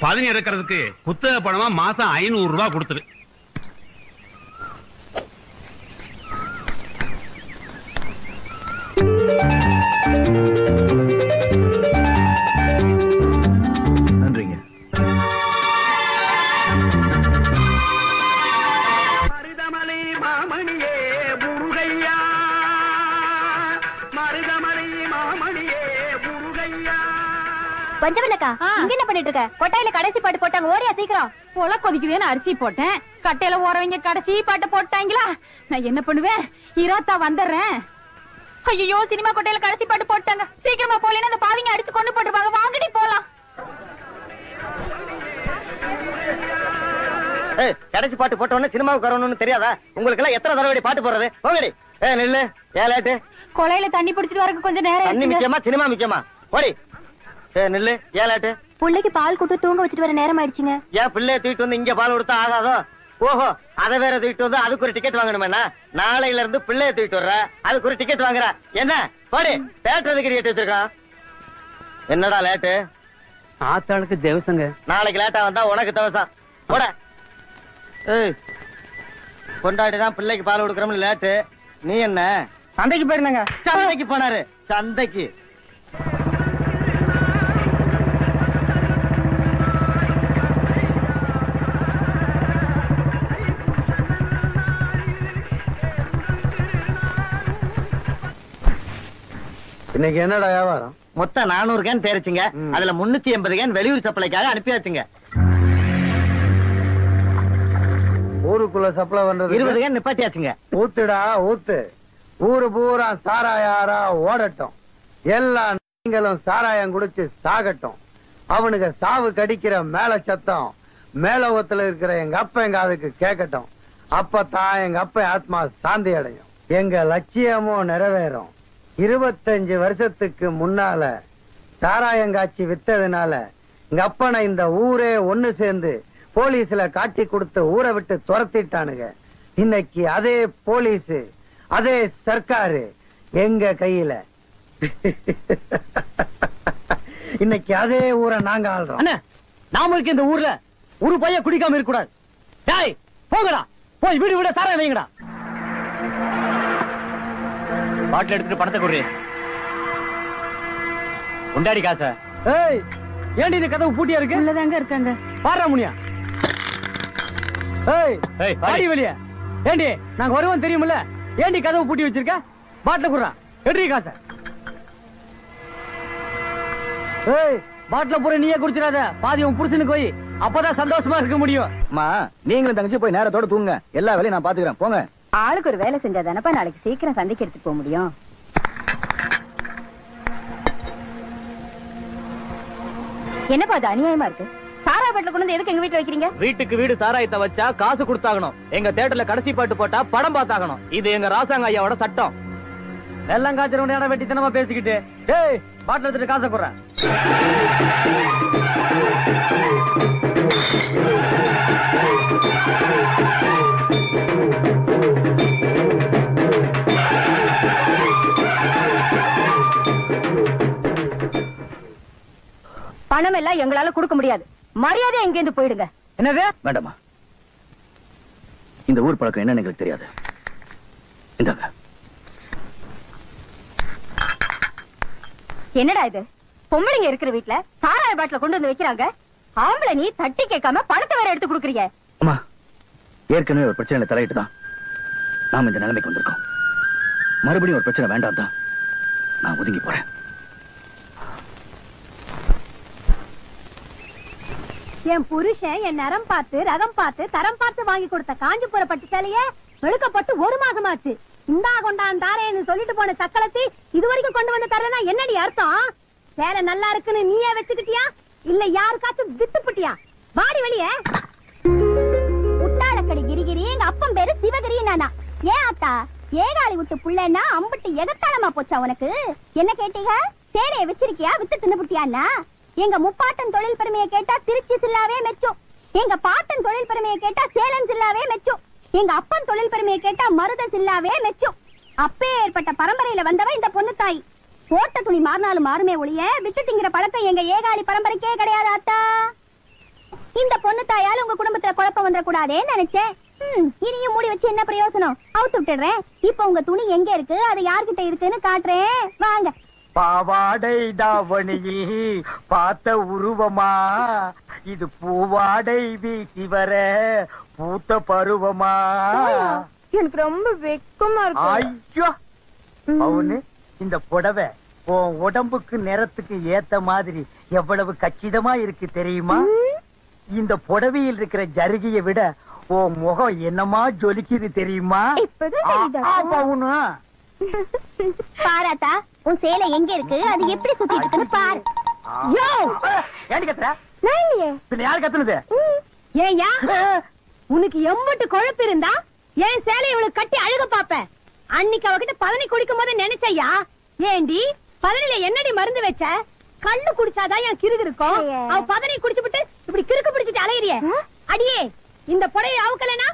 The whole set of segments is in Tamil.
பதினி இறக்கிறதுக்கு புத்தக பணமா மாசம் ஐநூறு ரூபாய் கொடுத்துரு நன்றிங்க பஞ்சவல்லக்கா? இங்க என்ன பண்ணிட்டு இருக்க கொட்டாயில கடைசி பாட்டு போட்டாங்க ஓடியா சீக்கிரம். பொல கொதிக்குதேன்னு அரிசி போட்டேன். கட்டையில ஓரவங்க கடைசி பாட்டு போட்டாங்களா? நான் என்ன பண்ணுவேன்? இராத்தா வந்துடுறேன். ஐயோ சினிமா கொட்டையில கடைசி பாட்டு போட்டாங்க. சீக்கிரமா போலேன்னு அந்த பாவிங்க அடிச்சு கொண்டு போட்டுருவாங்க வாங்கடி போலாம். கடைசி பாட்டு போட்ட உடனே சினிமாவுக்கு வரணும்னு தெரியாதா? உங்களுக்கு எல்லாம் எத்தனை தடவை பாட்டு போடுறது? போங்கடி ஏ நில்லு. ஏ லேட்டு. கொலையில தண்ணி பிடிச்சிட்டு வரக்கு கொஞ்சம் நேரம் தண்ணி. முக்கியமா சினிமா முக்கியமா? ஓடி. நில்லு. ஏ லேட்டு? புள்ளைக்கு பால் கொடுத்து தூங்க வச்சுட்டு வர நேரம் ஆயிடுச்சுங்க. ஏன் பிள்ளைய தூக்கிட்டு வந்து இங்க பால் கொடுத்தா ஆகாதோ? ஓஹோ அதை வேற தூக்கிட்டு வந்து அதுக்கு ஒரு டிக்கெட் வாங்கணுமேண்ணா நாளையில இருந்து பிள்ளைய தூக்கிட்டு வர்ற அதுக்கு ஒரு டிக்கெட் வாங்குற. என்ன? போடி. தேட்டர் டிக்கெட் வச்சிருக்கான். என்னடா லேட்டு? ஆத்தாளுக்கு தேவசங்க. நாளைக்கு லேட்டா வந்தா உனக்கு தவசம். போட. ஏய் கொண்டாடி தான் பிள்ளைக்கு பால் கொடுக்குறோம்னு லேட்டு. நீ என்ன? சண்டைக்கு போயிருந்தாங்க. சந்தைக்கு போனாரு. சந்தைக்கு. இன்னைக்கு என்னடா வியாபாரம்? மொத்தம் நானூறு கேன் தேரிச்சுங்க ம். அதுல முன்னூத்தி எண்பது கேன் வெளியூர் சப்ளைக்காக அனுப்பியாச்சுங்க. ஊருக்குள்ள சப்ளை பண்றது இருபது கேன் நிப்பாட்டியாச்சுங்க. ஊத்துடா ஊத்து. ஊரு பூரா சாராயாரா ஓடட்டும். எல்லா நீங்களும் சாராயம் குடிச்சு சாகட்டும். அவனுக்கு சாவு கடிக்கிற மேல சத்தம். மேலோகத்துல இருக்கிற எங்க அப்பா எங்க அதுக்கு கேட்கட்டும். அப்பதான் எங்க அப்பா ஆத்மா சாந்தி அடையும். எங்க லட்சியமும் நிறைவேறும். இருபத்தஞ்சு வருஷத்துக்கு முன்னால சாராயங்காட்சி வித்ததுனால எங்க அப்பனை இந்த ஊரே ஒண்ணு சேர்ந்து போலீஸ்ல காட்டி கொடுத்து ஊரை விட்டு துரத்திட்டானுங்க. இன்னைக்கு அதே போலீஸ் அதே சர்க்காரு எங்க கையில. இன்னைக்கு அதே ஊரை நாங்க ஆள்றோம். நாமளுக்கு நாம இருக்க இந்த ஊர்ல ஒரு பையன் குடிக்காம இருக்க கூடாது போங்கடா. போய் வீடு வீட சாராயம் வைங்கடா. பாட்டில் எடுத்துட்டு பணத்தை கொடு உண்டாடி காச. ஏய் ஏண்டி இந்த கதவு பூட்டியா இருக்கு? உள்ளதாங்க இருக்காங்க. பாடுறா முனியா. ஏய் ஏய், பாடி. வெளிய. ஏண்டி நாங்க வருவோம் தெரியுமில்ல? ஏண்டி கதவு பூட்டி வச்சிருக்க? பாட்டில குடுறா. எடுறி காச. ஏய் பாட்டில பூரா நீயே குடிச்சிடாத. பாதி உன் புருஷனுக்கு போய் அப்பதான் சந்தோஷமா இருக்க முடியும். அம்மா நீங்களும் தங்கச்சி போய் நேரத்தோட தூங்க எல்லா வேலையும் நான் பாத்துக்கிறேன். போங்க. ஆளுக்கு ஒரு வேலை செஞ்சா தானப்பா நாளைக்கு சீக்கிரம் சந்தைக்கு எடுத்துட்டு போக முடியும்? என்னப்பா அது அநியாயமா இருக்கு? சாரா பாட்டில கொண்டு வந்து எதுக்கு எங்க வீட்டுல வைக்கிறீங்க? வீட்டுக்கு வீடு சாராயத்தை வச்சா காசு கொடுத்தாகணும். எங்க தேட்டர்ல கடைசி பாட்டு போட்டா படம் பார்த்தாகணும். இது எங்க ராசாங்க ஐயாவோட சட்டம். வெள்ளம் காய்ச்சல் உடையான வெட்டி தினமா பேசிக்கிட்டு டேய் பாட்டில் எடுத்துட்டு காசை குடுறேன் பணம் எல்லாம் எங்களால கொடுக்க முடியாது. மரியாதை எங்க இருந்து போயிடுங்க. என்னது? வேண்டாமா இந்த ஊர் பழக்கம் என்னன்னு எங்களுக்கு தெரியாது. இந்தாங்க. என்னடா இது? பொம்பளைங்க இருக்கிற வீட்ல சாராய பாட்டில கொண்டு வந்து வைக்கிறாங்க. ஆம்பளை நீ தட்டி கேட்காம பணத்தை வேற எடுத்து கொடுக்குறீங்க. அம்மா ஏற்கனவே ஒரு பிரச்சனை தலையிட்டு தான் நாம இந்த நிலைமைக்கு வந்திருக்கோம். மறுபடியும் ஒரு பிரச்சனை வேண்டாம் தான் நான் ஒதுங்கி போறேன். என் புருஷன் என் நரம் பார்த்து ரகம் பார்த்து தரம் பார்த்து வாங்கி கொடுத்த காஞ்சிபுர பட்டு சேலைய வெளுக்கப்பட்டு ஒரு மாசமாச்சு. இந்தா கொண்டான் தாரேன்னு சொல்லிட்டு போன சக்கலத்தை இது வரைக்கும் கொண்டு வந்து தரலனா என்னடி அர்த்தம்? சேலை நல்லா இருக்குன்னு நீயே வச்சுக்கிட்டியா? இல்ல யாருக்காச்சும் வித்து புட்டியா? வாடி வெளியே. முட்டாளக்கடி கிரிகிரி எங்க அப்பம் பேரு சிவகிரி நானா. ஏன் அத்தா ஏகாலி விட்டு புள்ளன்னா அம்பட்டு எகத்தாளமா போச்சா உனக்கு? என்ன கேட்டீங்க? சேலையை வச்சிருக்கியா? வித்து தின்னு புட்டியான்னா எங்க முப்பாட்டன் தொழில் பெருமையை கேட்டா திருச்சி சில்லாவே மெச்சும். எங்க பாட்டன் தொழில் பெருமையை கேட்டா சேலம் சில்லாவே மெச்சும். எங்க அப்பன் தொழில் பெருமையை கேட்டா மருத சில்லாவே மெச்சும். அப்பே ஏற்பட்ட பரம்பரையில வந்தவ இந்த பொண்ணு தாய். போட்ட துணி மாறினாலும் மாறுமே ஒழிய விட்டு திங்கிற பழக்கம் எங்க ஏகாலி பரம்பரைக்கே கிடையாது அத்தா. இந்த பொண்ணுத்தாயால் உங்க குடும்பத்துல குழப்பம் வந்துடக்கூடாதேன்னு நினைச்சேன். இனியும் மூடி வச்சு என்ன பிரயோசனம்? அவுத்து விட்டுடுறேன். இப்ப உங்க துணி எங்க இருக்கு? அது யார்கிட்ட இருக்குன்னு காட்டுறேன். வாங்க. பாவாடை தாவணியில் பார்த்த உருவமா? இது பூவாடை வீசி வர பூத்த பருவமா? எனக்கு ரொம்ப வெக்கமா ஐயோ! அவனு இந்த புடவை உன் உடம்புக்கு நிறத்துக்கு ஏத்த மாதிரி எவ்வளவு கச்சிதமா இருக்கு தெரியுமா? இந்த புடவையில் இருக்கிற ஜருகிய விட உன் முகம் என்னமா ஜொலிக்குது தெரியுமா? இப்பதான் பாராத்தா உன் சேலை எங்க இருக்கு? அது எப்படி சுத்திட்டு இருக்குன்னு பாரு. யோ! ஏன்டி கத்துற? நான் இல்லையே. பின்ன யார் கத்துனது? ஏயா உனக்கு எம்பட்டு கொழுப்பு இருந்தா என் சேலை இவளுக்கு கட்டி அழுக பாப்பேன் அன்னைக்கு அவகிட்ட பதனி குடிக்கும் போது நினைச்சையா ஏண்டி பதனில என்னடி மருந்து வச்ச? கண்ணு குடிச்சாதான் என் கிருகு இருக்கும் அவ பதனி குடிச்சுபிட்டு இப்படி கிறுக்கு பிடிச்சிட்டு அலையறியே. அடியே இந்த புடவை அவுக்கலனா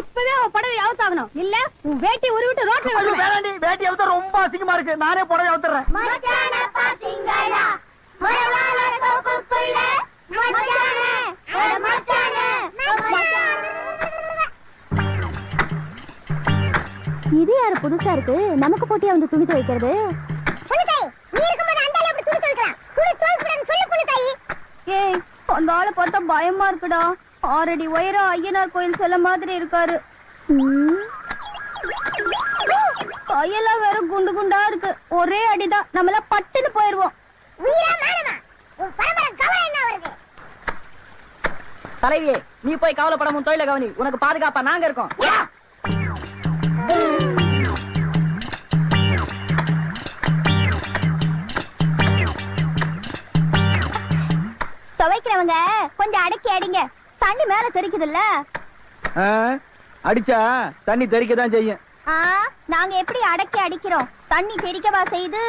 இப்பவே அவ புடவை அவுத்தாகணும். இல்ல உன் வேட்டி உருவிட்டு ரோட்ல ஐயோ, விடுவேன் வேணாண்டி வேட்டி அவுத்த ரொம்ப அசிங்கமா இருக்கு. நானே புடவை அவுத்துறேன். மச்சான பாத்தீங்களா? மரவால தோப்புக்குள்ள மச்சான அட மச்சான இது யாரு புதுசா இருக்கு? நமக்கு போட்டியா வந்து துணி துவைக்கிறது? ஏய் அந்த ஆளை பார்த்தா பயமா இருக்குடா. ஆறடி உயரம் ஐயனார் கோயில் சில மாதிரி இருக்காரு. கையெல்லாம் வேற குண்டு குண்டா இருக்கு. ஒரே அடிதான். நம்மள பட்டுன்னு போயிருவோம். தலைவியே நீ போய் கவலைப்பட உன் தொழில கவனி. உனக்கு பாதுகாப்பா நாங்க இருக்கோம். துவைக்கிறவங்க கொஞ்சம் அடக்கி அடிங்க. தண்ணி மேல தெரிக்குதுல்ல? அடிச்சா தண்ணி தெறிக்க தான் செய்யும் நாங்க எப்படி அடக்கி அடிக்கிறோம்? தண்ணி தெரிக்கவா செய்து?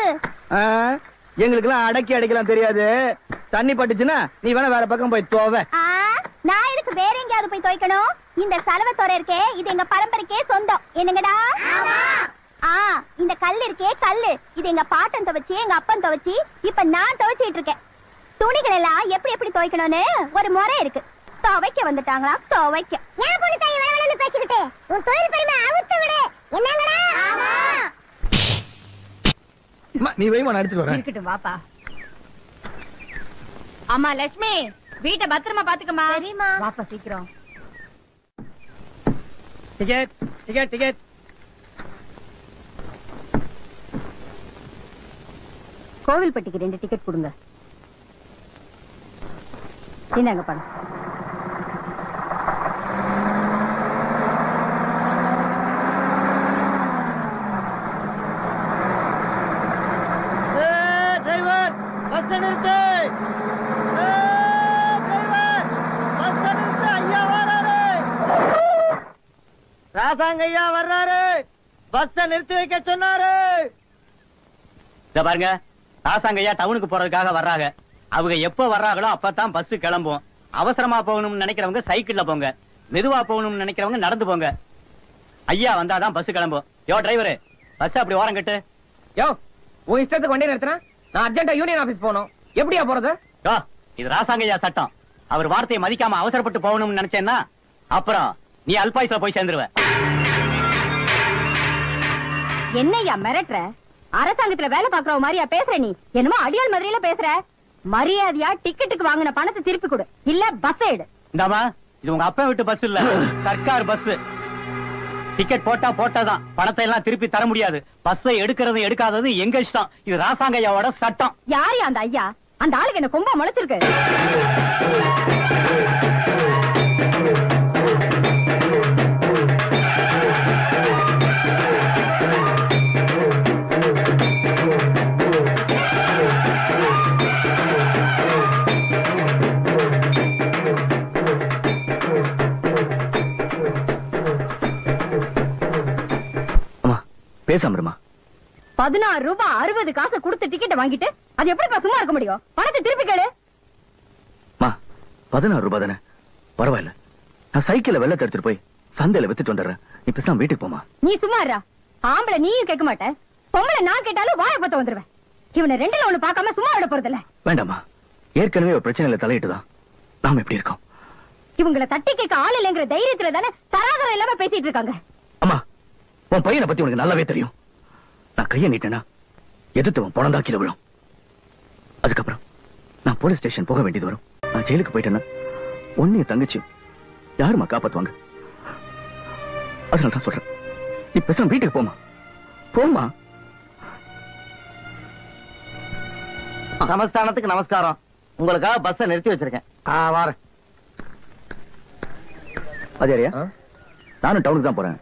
எங்களுக்கு எல்லாம் அடக்கி அடைக்கலாம் தெரியாது. தண்ணி பட்டுச்சுன்னா நீ வேணா வேற பக்கம் போய் தோவ. நான் இதுக்கு வேற எங்கேயாவது போய் துவைக்கணும் இந்த சலவத்தோரை இருக்கே இது எங்க பரம்பரைக்கே சொந்தம். என்னங்கடா? ஆ இந்த கல் இருக்கே கல்லு. இது எங்க பாட்டன் துவைச்சு எங்க அப்பன் துவைச்சு இப்ப நான் துவைச்சிட்டு இருக்கேன். துணிகள் எல்லாம் எப்படி எப்படி துவைக்கணும்னு ஒரு முறை இருக்கு. துவைக்க வந்துட்டாங்களா? துவைக்க. ஏன் பொண்ணு தாய் வேலை பேசிக்கிட்டு? உன் தொழில் பெருமை அவுத்து விடு. என்னங்கடா? நீ வைமா நான் வரேன். இருக்கட்டும் வாப்பா. அம்மா லட்சுமி வீட்டை பத்திரமா பாத்துக்கமா சரிம்மா. வாப்பா சீக்கிரம். டிக்கெட் டிக்கெட் டிக்கெட் கோவில்பட்டிக்கு ரெண்டு டிக்கெட் கொடுங்க. இந்தாங்க பணம் டிரைவர் பஸ் நிறுத்து டிரைவர் பஸ் நிறுத்து ஐயா வராரு ராசாங்க ஐயா வர்றாரு. பஸ் நிறுத்தி வைக்க சொன்னாரு. இத பாருங்க ராசாங்கய்யா டவுனுக்கு போறதுக்காக வர்றாங்க. அவங்க எப்ப வர்றாங்களோ அப்பதான் பஸ் கிளம்பும். அவசரமா போகணும்னு நினைக்கிறவங்க சைக்கிள்ல போங்க. மெதுவா போகணும்னு நினைக்கிறவங்க நடந்து போங்க. ஐயா வந்தாதான் பஸ் கிளம்பும். யோ டிரைவரு பஸ் அப்படி ஓரம் கட்டு. யோ உன் இஷ்டத்துக்கு வண்டி நிறுத்தினா நான் அர்ஜென்ட்டா யூனியன் ஆபீஸ் போகணும். எப்படியா போறது? யோ இது ராசாங்கய்யா சட்டம். அவர் வார்த்தையை மதிக்காம அவசரப்பட்டு போகணும்னு நினைச்சேன்னா அப்புறம் நீ அல்பாயுஸ்ல போய் சேர்ந்துருவ. என்னய்யா மிரட்டுற? அரசாங்கத்துல வேலை பாக்குறவ மாதிரியா பேசுற நீ? என்னமோ அடியாள் மாதிரியில பேசுற? மரியாதையா டிக்கெட்டுக்கு வாங்கின பணத்தை திருப்பி கொடு. இல்ல பஸ் எடு இந்தாமா இது உங்க அப்பா வீட்டு பஸ் இல்ல. சர்க்கார் பஸ் டிக்கெட் போட்டா போட்டாதான் பணத்தை எல்லாம் திருப்பி தர முடியாது. பஸ்ஸை எடுக்கிறது எடுக்காதது எங்க இஷ்டம்? இது ராசாங்கய்யாவோட சட்டம். யாரு அந்த ஐயா? அந்த ஆளுக்கு என்ன கொம்பா முளைச்சிருக்கு? பேசாமருமா பதினாறு ரூபாய் அறுபது காசு கொடுத்து டிக்கெட் வாங்கிட்டு அது எப்படி சும்மா இருக்க முடியும்? பணத்தை திருப்பி கேளு. மா பதினாறு ரூபாய் தானே? பரவாயில்ல. நான் சைக்கிள வெள்ளத்தை எடுத்துட்டு போய் சந்தையில வித்துட்டு வந்துடுறேன். நீ பேசாம வீட்டுக்கு போமா நீ சும்மா இருடா. ஆம்பளை நீயும் கேட்க மாட்ட பொம்பளை நான் கேட்டாலும் வாய பத்த வந்துருவேன். இவனை ரெண்டுல ஒண்ணு பார்க்காம சும்மா விட போறதில்ல. வேண்டாமா ஏற்கனவே ஒரு பிரச்சனையில தலையிட்டுதான் நாம எப்படி இருக்கோம்? இவங்களை தட்டி கேட்க ஆள் இல்லைங்கிற தைரியத்துல தானே தராதரம் இல்லாம பேசிட்டு இருக்காங்க. அம்மா உன் பையனை பத்தி உனக்கு நல்லாவே தெரியும். நான் கையை நீட்டேனா எதிர்த்து உன் பணம் தான் கீழே விழும். அதுக்கப்புறம் நான் போலீஸ் ஸ்டேஷன் போக வேண்டியது வரும். நான் ஜெயிலுக்கு போயிட்டேன்னா ஒன்னையும் தங்கச்சி யாரும்மா காப்பாத்துவாங்க? அதனால தான் சொல்றேன். நீ பேசாம வீட்டுக்கு போமா போமா சமஸ்தானத்துக்கு நமஸ்காரம். உங்களுக்காக பஸ்ஸ நிறுத்தி வச்சிருக்கேன். வாரேன். அதேரியா நானும் டவுனுக்கு தான் போறேன்.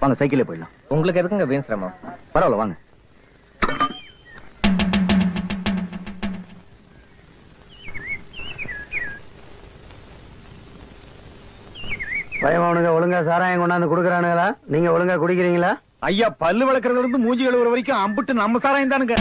வாங்க சைக்கிளே போயிடலாம். உங்களுக்கு எதுக்குங்க வீண் சிரமம்? பரவாயில்ல வாங்க. பயமாவனுங்க ஒழுங்கா சாராயம் கொண்டாந்து குடுக்கறானுங்களா? நீங்க ஒழுங்கா குடிக்கிறீங்களா? ஐயா பல்லு வளர்க்கறதுல இருந்து மூஞ்சி கழுவுற வரைக்கும் அம்புட்டு நம்ம சாராயம் தானுங்க.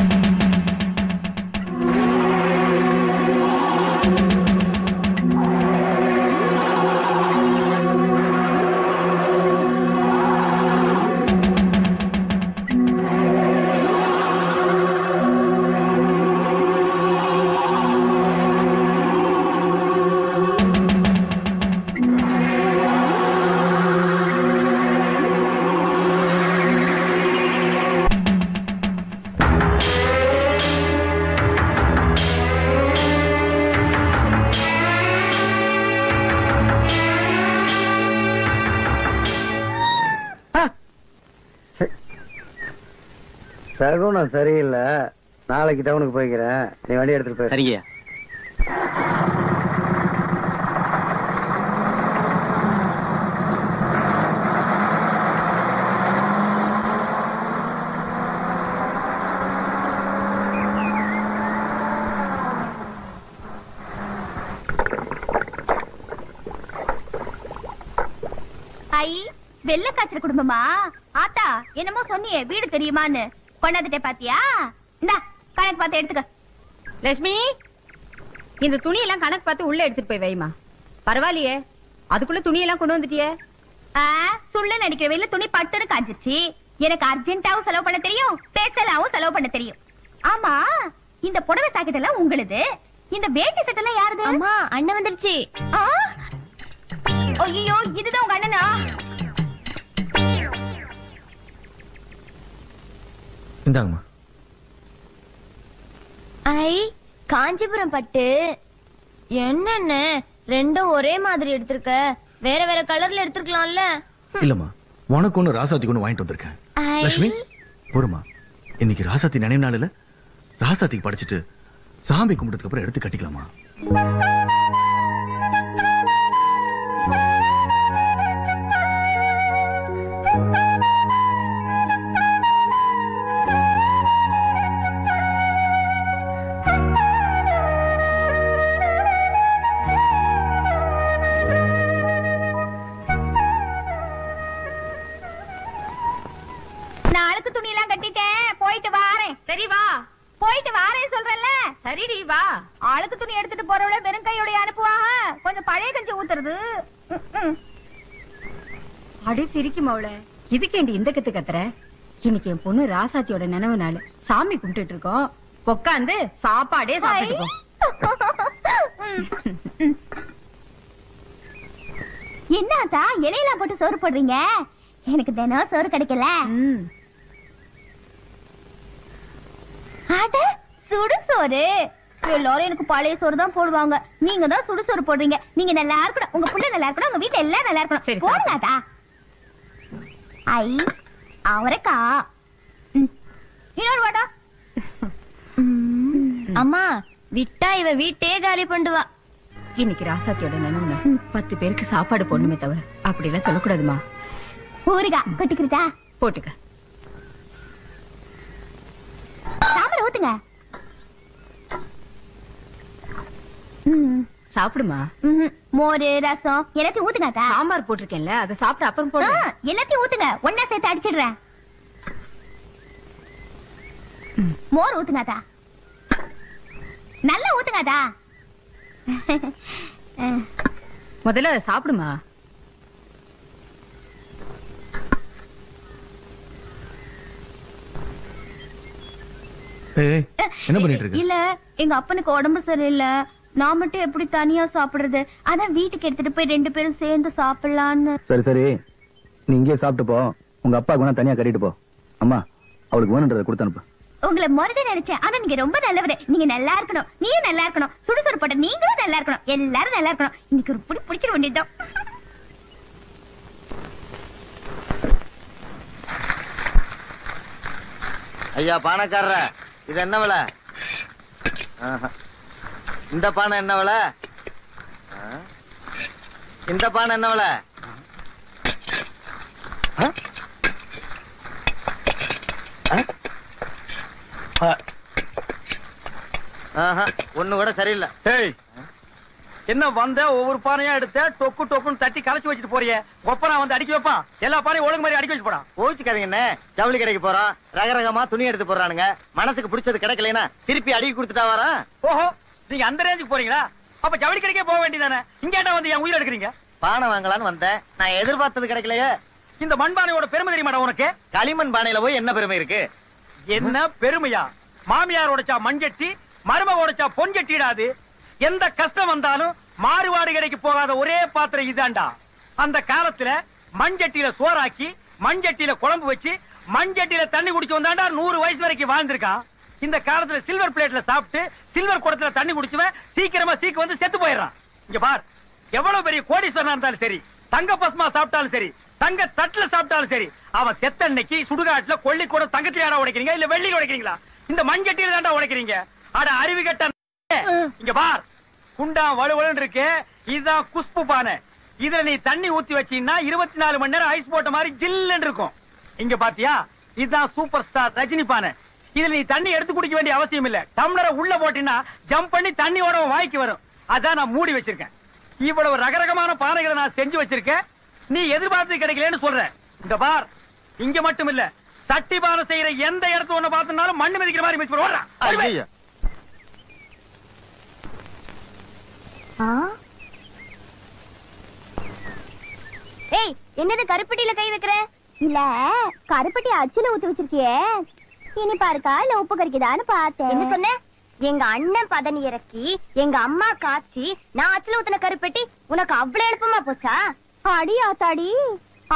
சகுனம் சரியில்லை. நாளைக்கு டவுனுக்கு போய்க்கிறேன். நீ வண்டி எடுத்துட்டு போய் சரிங்க. ஐ வெள்ள காய்ச்சல் குடும்பமா? ஆத்தா என்னமோ சொன்னியே வீடு தெரியுமான்னு. கொண்டாந்துட்டே பாத்தியா? இந்தா கணக்கு பார்த்து எடுத்துக்க. லட்சுமி இந்த துணி எல்லாம் கணக்கு பார்த்து உள்ள எடுத்துட்டு போய் வைமா பரவாயில்லையே அதுக்குள்ள துணி எல்லாம் கொண்டு வந்துட்டியே. ஆ, சுள்ள நடிக்கிற வெயில துணி பட்டுன்னு காஞ்சிருச்சு. எனக்கு அர்ஜென்ட்டாவும் செலவு பண்ண தெரியும் பேசலாவும் செலவு பண்ண தெரியும். ஆமா இந்த புடவை சாக்கெட் எல்லாம் உங்களுது. இந்த வேட்டி செட் எல்லாம் யாருது? அம்மா அண்ணன் வந்துருச்சு. ஐயோ இதுதான் உங்க அண்ணனா? இந்தாங்கம்மா ஐ காஞ்சிபுரம் பட்டு. என்னென்ன? ரெண்டும் ஒரே மாதிரி எடுத்திருக்க. வேற வேற கலர்ல எடுத்திருக்கலாம்ல. இல்லம்மா உனக்கு ஒண்ணு ராசாத்தி ஒண்ணு வாங்கிட்டு வந்திருக்கேன். லட்சுமி பொறுமா இன்னைக்கு ராசாத்தி நினைவு நாள் இல்ல? ராசாத்திக்கு படைச்சிட்டு சாமி கும்பிட்டதுக்கு அப்புறம் எடுத்து கட்டிக்கலாமா? இதுக்கேண்டி இந்த கத்து கத்துற? இன்னைக்கு என் பொண்ணு ராசாத்தியோட நினைவு நாள். சாமி கும்பிட்டுட்டு இருக்கோம். உட்காந்து சாப்பாடே ம். என்னத்தா இலையெல்லாம் போட்டு சோறு போடுறீங்க? எனக்கு தினம் சோறு கிடைக்கல. அட சுடு சோறு. எல்லாரும் எனக்கு பழைய சோறு தான் போடுவாங்க. நீங்க தான் சுடு சோறு போடுறீங்க. நீங்க நல்லா இருக்கணும். உங்க புள்ள நல்லா இருக்கணும். உங்க வீட்டுல எல்லாம் நல்லா இருக்கணும். போடுங்கடா ஐ அவரைக்கா. இன்னொரு வாடா. அம்மா விட்டா இவ வீட்டே காலி பண்ணுவா. இன்னைக்கு ராசாத்தியோட நினைவு பத்து பேருக்கு சாப்பாடு போடணுமே தவிர அப்படி எல்லாம் சொல்லக்கூடாதுமா. ஊருகா கொட்டிக்கிறதா? போட்டுக்க. சாம்பார் ஊத்துங்க. ம், சாப்பிடுமா. மோரு ரசம் எல்லாத்தையும் ஊத்துங்கத்தா சாம்பார் போட்டிருக்கேன்ல அதை சாப்பிட்டு அப்புறம் போடு. எல்லாத்தையும் ஊத்துங்க. ஒன்னா சேர்த்து அடிச்சிடுறேன். மோர் ஊத்துங்காதா நல்லா ஊத்துங்காதா முதல்ல அதை சாப்பிடுமா? ஏய் என்ன பண்ணிட்டு இருக்க? இல்ல எங்க அப்பனுக்கு உடம்பு சரியில்லை. நான் மட்டும் எப்படி தனியா சாப்பிடுறது? அதான் வீட்டுக்கு எடுத்துட்டு போய் ரெண்டு பேரும் சேர்ந்து சாப்பிடலான்னு. சரி சரி. நீ இங்கேயே சாப்பிட்டு போ. உங்க அப்பாவுக்கு வேணா தனியா கட்டிட்டு போ. அம்மா அவளுக்கு வேணுன்றதை கொடுத்து அனுப்பு. உங்களை முரட நினைச்சேன். ஆனா நீங்க ரொம்ப நல்லவரு. நீங்க நல்லா இருக்கணும். நீயும் நல்லா இருக்கணும். சுடுசுடு போட்ட நீங்களும் நல்லா இருக்கணும். எல்லாரும் நல்லா இருக்கணும். இன்னைக்கு ஒரு புடி பிடிச்சிட வேண்டியதுதான். ஐயா பானைக்காரர. இது என்ன விலை? ஆஹா. இந்த பானை என்ன விலை? இந்த பானை என்ன விலை? ஒண்ணு கூட சரியில்லை. ஏய் என்ன வந்த ஒவ்வொரு பானையா எடுத்த டொக்கு டொக்குன்னு தட்டி கலைச்சு வச்சுட்டு போறியே? ஒப்பனா வந்து அடிக்க வைப்பான் எல்லா பானையும் ஒழுங்கு மாதிரி அடிக்க வச்சு போடான் கோச்சுக்காதீங்கண்ணே ஜவுளி கடைக்கு போறோம். ரக ரகமா துணி எடுத்து போடுறானுங்க. மனசுக்கு பிடிச்சது கிடைக்கலைன்னா திருப்பி அடிக்கி கொடுத்துட்டா வரான் ஓஹோ நீங்க அந்த ரேஞ்சுக்கு போறீங்களா? அப்ப ஜவுளி கடைக்கே போக வேண்டியதானே? இங்கேட்டா வந்து என் உயிர் எடுக்கிறீங்க? பானை வாங்கலான்னு வந்தேன். நான் எதிர்பார்த்தது கிடைக்கலையே. இந்த மண்பானையோட பெருமை தெரியுமாடா உனக்கு? களிமண் பானையில போய் என்ன பெருமை இருக்கு? என்ன பெருமையா? மாமியார் உடைச்சா மண்சட்டி மருமக உடைச்சா பொன்சட்டிடாது எந்த கஷ்டம் வந்தாலும் மாறுபாடு கடைக்கு போகாத ஒரே பாத்திரம் இதாண்டா அந்த காலத்துல மண்சட்டியில சோறாக்கி மண்சட்டியில குழம்பு வச்சு மண்சட்டியில தண்ணி குடிச்சு வந்தாண்டா நூறு வயசு வரைக்கும் வாழ்ந்திருக்கான். இந்த காலத்துல சில்வர் பிளேட்ல சாப்பிட்டு சில்வர் குடத்துல தண்ணி குடிச்சுவன் சீக்கிரமா சீக்கு வந்து செத்து போயிடுறான். இங்க பார் எவ்வளவு பெரிய கோடீஸ்வரனா இருந்தாலும் சரி தங்க பஸ்மா சாப்பிட்டாலும் சரி தங்க தட்டுல சாப்பிட்டாலும் சரி அவன் செத்த அன்னைக்கு சுடுகாட்டுல கொள்ளி கூட யாரா உடைக்கிறீங்க? இல்ல வெள்ளியில உடைக்கிறீங்களா? இந்த மண்சட்டியில தாண்டா உடைக்கிறீங்க. அட அறிவு கட்ட இங்க பார் குண்டா வலுவலுன்னு இருக்கு. இதுதான் குஸ்பு பானை. இதுல நீ தண்ணி ஊத்தி வச்சீங்கன்னா இருபத்தி நாலு மணி நேரம் ஐஸ் போட்ட மாதிரி ஜில்லுன்னு இருக்கும். இங்க பாத்தியா? இதுதான் சூப்பர் ஸ்டார் ரஜினி பானை. இதுல நீ தண்ணி எடுத்து குடிக்க வேண்டிய அவசியம் இல்ல. டம்ளரை உள்ள போட்டீங்கன்னா ஜம்ப் பண்ணி தண்ணியோட வாய்க்கு வரும். அதான் நான் மூடி வச்சிருக்கேன். இவ்வளவு ரகரகமான பானைகளை நான் செஞ்சு வச்சிருக்கேன். நீ எதிர்பார்த்து கிடைக்கலன்னு சொல்ற. இந்த பார் இங்க மட்டும் இல்ல சட்டி பானை செய்யற எந்த இடத்துல ஒண்ணு பார்த்தனாலும் மண்ணு மிதிக்கிற மாதிரி மிதிச்சு ஐயையோ. ஏய் என்னது கருப்பட்டியில கை வைக்கிற? இல்ல கருப்பட்டி அச்சுல ஊத்தி வச்சிருக்கியே. இனிப்பா இருக்கா இல்ல உப்பு கறிக்குதான்னு பார்த்தேன். என்ன சொன்ன? எங்க அண்ணன் பதனி இறக்கி எங்க அம்மா காய்ச்சி நான் அச்சுல ஊத்தின கருப்பட்டி உனக்கு அவ்வளவு எழுப்பமா போச்சா? அடி ஆத்தாடி.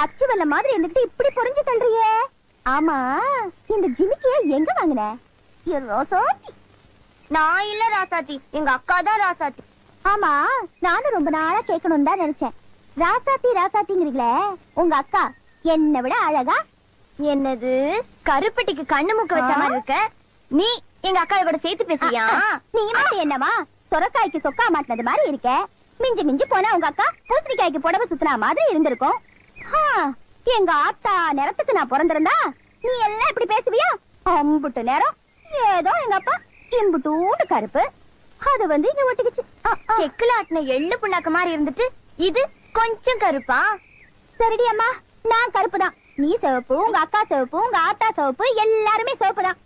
அச்சு வெள்ள மாதிரி இருந்துட்டு இப்படி பொறிஞ்சு தள்ளுறியே. ஆமா. இந்த ஜிமிக்கிய எங்க வாங்கின? ரோசாத்தி. நான் இல்ல ராசாத்தி. எங்க அக்கா தான் ராசாத்தி. ஆமா நானும் ரொம்ப நாளா கேட்கணும் தான் நினைச்சேன். ராசாத்தி ராசாத்திங்கிறீங்களே உங்க அக்கா. என்னை விட அழகா என்னது? கருப்பட்டிக்கு கண்ணு மூக்க வச்ச மாதிரி இருக்க? நீ எங்க அக்கா கூட சேர்த்து பேசுறியா? நீ மட்டும் என்னவா? சொரக்காய்க்கு சொக்கா மாட்டினது மாதிரி இருக்க. மிஞ்சி மிஞ்சி போனா உங்க அக்கா பூசணிக்காய்க்கு புடவை சுத்தினா மாதிரி இருந்திருக்கும். எங்க ஆத்தா நேரத்துக்கு நான் பிறந்திருந்தா நீ எல்லாம் இப்படி பேசுவியா? அம்புட்டு நேரம் ஏதோ எங்க அப்பா இம்புட்டூண்டு கருப்பு. அது வந்து இங்க ஒட்டிக்கிச்சு. செக்குல ஆட்டின எள்ளு புண்ணாக்கு மாதிரி இருந்துட்டு இது கொஞ்சம் கருப்பா? சரிடி அம்மா நான் கருப்பு தான். நீ சிவப்பு உங்க அக்கா சிவப்பு உங்க ஆத்தா சிவப்பு எல்லாருமே சிவப்பு தான்.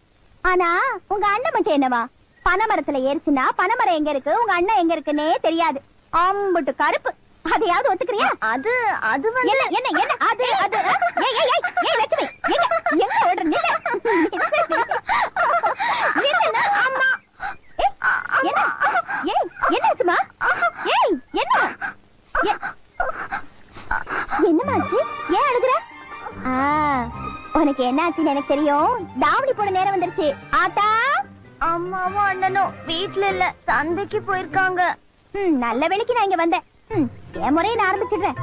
ஆனா உங்க அண்ணன் மட்டும் என்னவா? பனைமரத்துல ஏறிச்சுன்னா பனைமரம் எங்க இருக்கு? உங்க அண்ணன் எங்க இருக்குன்னே தெரியாது. அம்புட்டு கருப்பு. அதையாவது ஒத்துக்கிறியா? அது அது என்ன என்ன என்ன? அது அது ஏய் ஏய் ஏய் ஏய் லட்சுமி எங்க எங்க ஓடுற நில்லு நில்லுன்னா அம்மா ஏய், என்ன? ஏய் என்ன ஆச்சுமா உனக்கு என்ன ஆச்சுன்னு எனக்கு தெரியும்? தாவணி போட நேரம் வந்துருச்சு. ஆத்தா? அம்மாவும் அண்ணனும் வீட்ல இல்ல சந்தைக்கு போயிருக்காங்க. நல்ல வேலைக்கு நான் இங்க வந்தேன். முறையை நான் ஆரம்பிச்சிடுறேன்.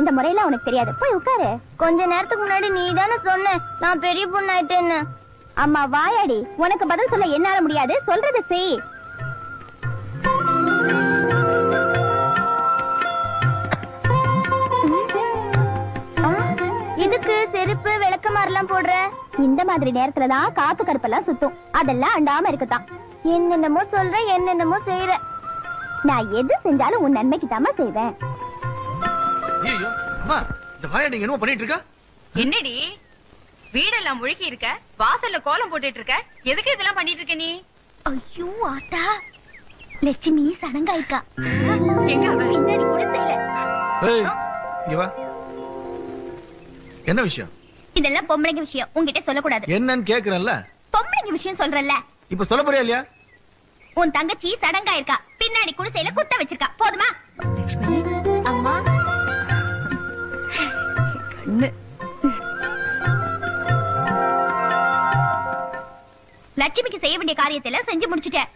இந்த முறையெல்லாம் உனக்கு தெரியாது. போய் உட்காரு. கொஞ்ச நேரத்துக்கு முன்னாடி நீ தானே சொன்ன. நான் பெரிய பொண்ணு ஆயிட்டேன்னு அம்மா வாயாடி. உனக்கு பதில் சொல்ல என்னால முடியாது. சொல்றத செய். எதுக்கு செருப்பு விளக்கமாரெல்லாம் போடுற? இந்த மாதிரி நேரத்துல தான் காத்து கருப்பெல்லாம் சுத்தும். அதெல்லாம் அண்டாம இருக்குதான். என்னென்னமோ சொல்ற என்னென்னமோ செய்யற நான் எது செஞ்சாலும் உன் நன்மைக்கு தாமா செய்வேன். இந்த வாயை நீங்க என்னமோ பண்ணிட்டு இருக்கா? என்னடி? வீடெல்லாம் முழுகி இருக்க? வாசல்ல கோலம் போட்டுட்டு இருக்க? எதுக்கு இதெல்லாம் பண்ணிட்டு இருக்க நீ? ஐயோ ஆத்தா. லட்சுமி சடங்காயிருக்கா எங்க அவ? பின்னாடி கூட செய்யல. ஏய் இங்க வா. என்ன விஷயம்? இதெல்லாம் பொம்பளைங்க விஷயம். உன்கிட்ட சொல்லக்கூடாது. என்னன்னு கேக்குறேன்ல. பொம்பளைங்க விஷயம் சொல்றல்ல இப்ப சொல்ல போறியா இல்லையா? உன் தங்கச்சி சடங்காயிருக்கா. பின்னாடி குடிசையில குத்த வச்சிருக்கா. போதுமா? அம்மா. லட்சுமிக்கு செய்ய வேண்டிய காரியத்தை எல்லாம் செஞ்சு முடிச்சிட்டேன்.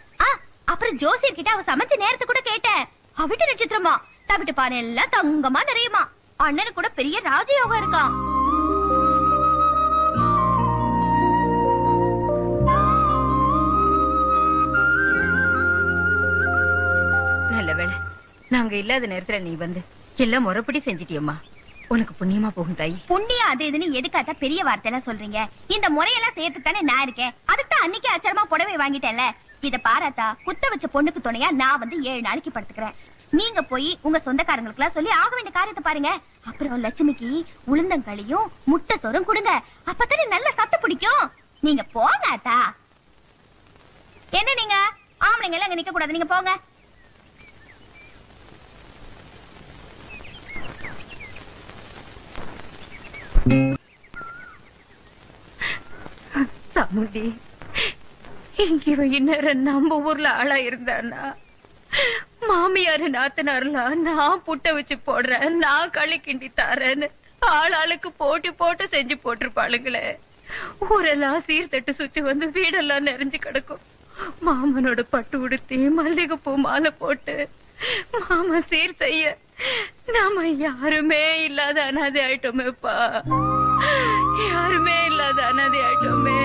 அப்புறம் ஜோசியர் கிட்ட அவ சமைச்ச நேரத்தை கூட கேட்டேன். அவிட்டு நட்சத்திரமா? தவிட்டு பானை எல்லாம் தங்கமா நிறையுமா? அண்ணனுக்கு கூட பெரிய ராஜயோகம் இருக்கான் நல்ல வேலை நாங்க இல்லாத நேரத்துல நீ வந்து எல்லாம் முறைப்படி செஞ்சிட்டியம்மா. உனக்கு புண்ணியமா போகும் தாய். புண்ணியம் அது இதுன்னு எதுக்காக பெரிய வார்த்தை எல்லாம் சொல்றீங்க? இந்த முறையெல்லாம் சேர்த்து தானே நான் இருக்கேன். அதுக்கு அன்னைக்கு அச்சரமா புடவை வாங்கிட்டேன்ல. இத பாராத்தா குத்த வச்ச பொண்ணுக்கு துணையா நான் வந்து ஏழு நாளைக்கு படுத்துக்கிறேன். நீங்க போய் உங்க சொந்தக்காரங்களுக்கு எல்லாம் சொல்லி ஆக வேண்டிய காரியத்தை பாருங்க. அப்புறம் லட்சுமிக்கு உளுந்தங்களியும் முட்டை சோறும் கொடுங்க. அப்பதானே நல்ல சத்து பிடிக்கும். நீங்க போங்க அத்தா. என்ன நீங்க? ஆம்பளைங்க எல்லாம் நிக்க கூடாது நீங்க போங்க. முடி இங்க இந்நேரம் நம்ம ஊர்ல ஆளா இருந்தானா? மாமியாரு நாத்தனார்லாம் நான் புட்ட வச்சு போடுறேன் நான் களி கிண்டி தரேன்னு ஆள் ஆளுக்கு போட்டி போட்டு செஞ்சு போட்டிருப்பாளுங்களே. ஊரெல்லாம் சீர்தட்டு சுத்தி வந்து வீடெல்லாம் நிறைஞ்சு கிடக்கும். மாமனோட பட்டு உடுத்தி மல்லிகைப்பூ மாலை போட்டு மாமா சீர் செய்ய நாம யாருமே இல்லாத அனாதை ஆயிட்டோமேப்பா. யாருமே இல்லாத அனாதை ஆயிட்டோமே.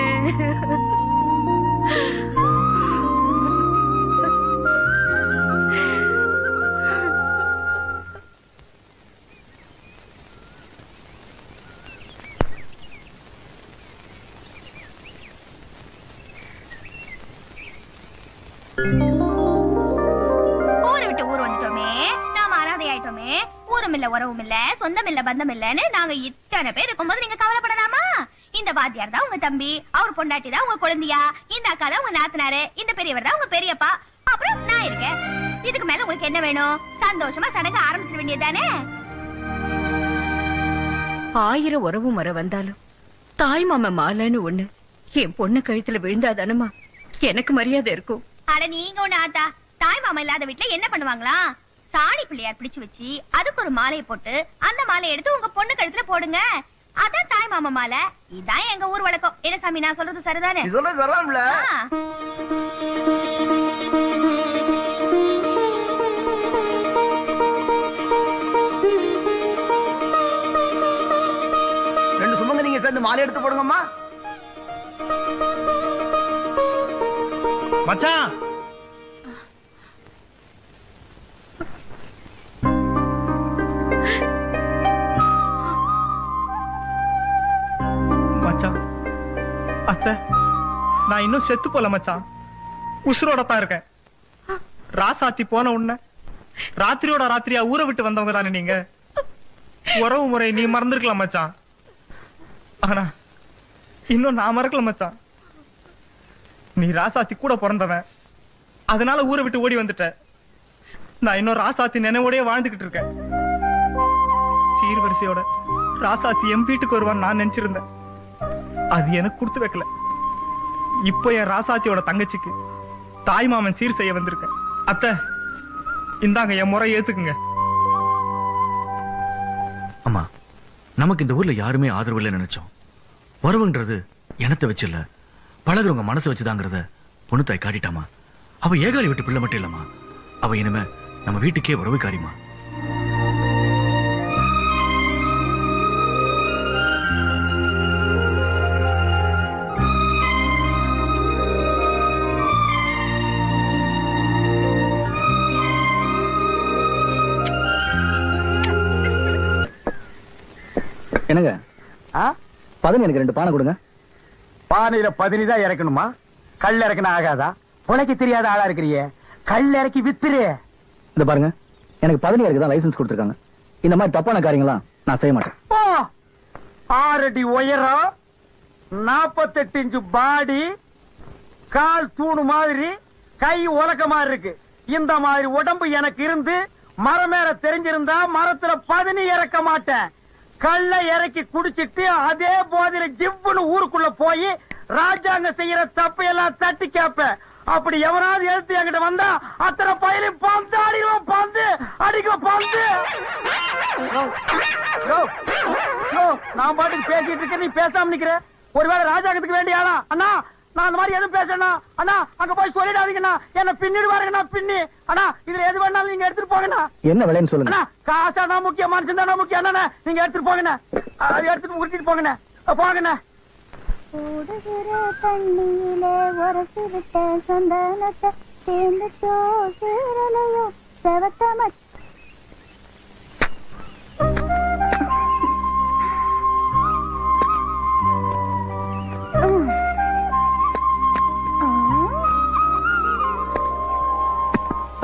ஊரை ஊரும் இல்ல உறவும் இல்ல சொந்தம் இல்ல பந்தம் இல்லன்னு நாங்க இத்தனை பேர் இருக்கும்போது நீங்க கவலைப்படலாமா? இந்த வாத்தியார் தான் உங்க தம்பி அவர் பொண்டாட்டி தான் உங்க குழந்தையா இந்த அக்கா தான் உங்க நாத்தனாரு இந்த பெரியவர் தான் உங்க பெரியப்பா. அப்புறம் நான் இருக்கேன். இதுக்கு மேல உங்களுக்கு என்ன வேணும்? சந்தோஷமா சடங்கு ஆரம்பிச்சிட வேண்டியதுதானே? ஆயிரம் உறவு முறை வந்தாலும் தாய் மாமா மாலைன்னு ஒண்ணு என் பொண்ணு கழுத்துல விழுந்தாதானமா எனக்கு மரியாதை இருக்கும். அட நீங்க ஒண்ணு ஆத்தா தாய் மாமா இல்லாத வீட்டுல என்ன பண்ணுவாங்களா சாணி பிள்ளையார் பிடிச்சு வச்சு அதுக்கு ஒரு மாலையை போட்டு அந்த மாலையை எடுத்து உங்க பொண்ணு கழுத்துல போடுங்க. அதான் தாய் மாமா மாலை. இதான் எங்க ஊர் வழக்கம். என்ன சாமி நான் சொல்றது சரிதானே? சொல்றது. ரெண்டு சுமங்க நீங்க சேர்ந்து மாலை எடுத்து போடுங்கம்மா. மச்சான் அத்தை நான் இன்னும் செத்து போல மச்சான். உசுரோட தான் இருக்கேன். ராசாத்தி போன உடனே ராத்திரியோட ராத்திரியா ஊரை விட்டு வந்தவங்க தானே நீங்க? உறவு முறை நீ மறந்துருக்கலாம் மச்சான். ஆனா இன்னும் நான் மறக்கல மச்சான். நீ ராசாத்தி கூட பிறந்தவன். அதனால ஊரை விட்டு ஓடி வந்துட்ட. நான் இன்னும் ராசாத்தி நினைவோடய வாழ்ந்துகிட்டு இருக்கேன். சீர்வரிசையோட ராசாத்தி என் வீட்டுக்கு வருவான்னு நான் நினைச்சிருந்தேன். அது எனக்கு கொடுத்து வைக்கல. இப்போ என் ராசாத்தியோட தங்கச்சிக்கு தாய் மாமன் சீர் செய்ய வந்திருக்கேன். அத்தை இந்தாங்க என் முறை ஏத்துக்குங்க. அம்மா நமக்கு இந்த ஊர்ல யாருமே ஆதரவு இல்லைன்னு நினைச்சோம். வரவுன்றது எனத்தை வச்சு இல்ல பழகுறவங்க மனசு வச்சுதாங்கிறத பொண்ணு தாய் காட்டிட்டாமா? அவ ஏகாலி விட்டு பிள்ளை மட்டும் இல்லம்மா. அவ இனிமே நம்ம வீட்டுக்கே உறவு காரியமா என்னங்க? ஆ? பதன் எனக்கு ரெண்டு பானை கொடுங்க. பானையில பதினி தான் இறக்கணுமா? கல் இறக்கணும் ஆகாதா? உனக்கு தெரியாத ஆளா இருக்கிறியே. கல் இறக்கி வித்துரு. இந்த பாருங்க எனக்கு பதினேழுக்கு தான் லைசென்ஸ் கொடுத்துருக்காங்க. இந்த மாதிரி தப்பான காரியங்களாம் நான் செய்ய மாட்டேன். போ. ஆறடி உயரம் நாப்பத்தெட்டு இன்ச்சு பாடி கால் தூணு மாதிரி கை உலக்க மாதிரி இருக்கு. இந்த மாதிரி உடம்பு எனக்கு இருந்து மரம் மேல தெரிஞ்சிருந்தா மரத்துல பதினி இறக்க மாட்டேன். கள்ள இறக்கி குடிச்சிட்டு அதே போதையில ஜிவ்வுன்னு ஊருக்குள்ள போய் ராஜாங்க செய்யற தப்பு எல்லாம் தட்டி கேப்ப. அப்படி எவனாவது எழுத்து என்கிட்ட வந்தா அத்தனை பயிலும் பந்து அடிக்கும் பந்து அடிக்கும் பந்து. நான் பாட்டுக்கு பேசிட்டு இருக்கேன் நீ பேசாம நிக்கிற. ஒருவேளை ராஜாங்கத்துக்கு வேண்டிய ஆளா? அண்ணா நான் அந்த மாதிரி எதுவும் பேசணும் அண்ணா அங்க போய் சொல்லிடாதீங்கண்ணா. என்ன பின்னிடுவாருங்கண்ணா பின்னி. அண்ணா இதுல எது வேணாலும் நீங்க எடுத்துட்டு போங்கண்ணா. என்ன விலைன்னு சொல்லுங்க. அண்ணா காசானா முக்கியம் மனுஷன் தானே முக்கியம். அண்ணா நீங்க எடுத்துட்டு போங்கண்ணா. அது எடுத்துட்டு உருட்டிட்டு போங்கண்ணா. போங்கண்ணா. ஓடுகிற தண்ணியிலே உரசி விட்ட சந்தனத்தை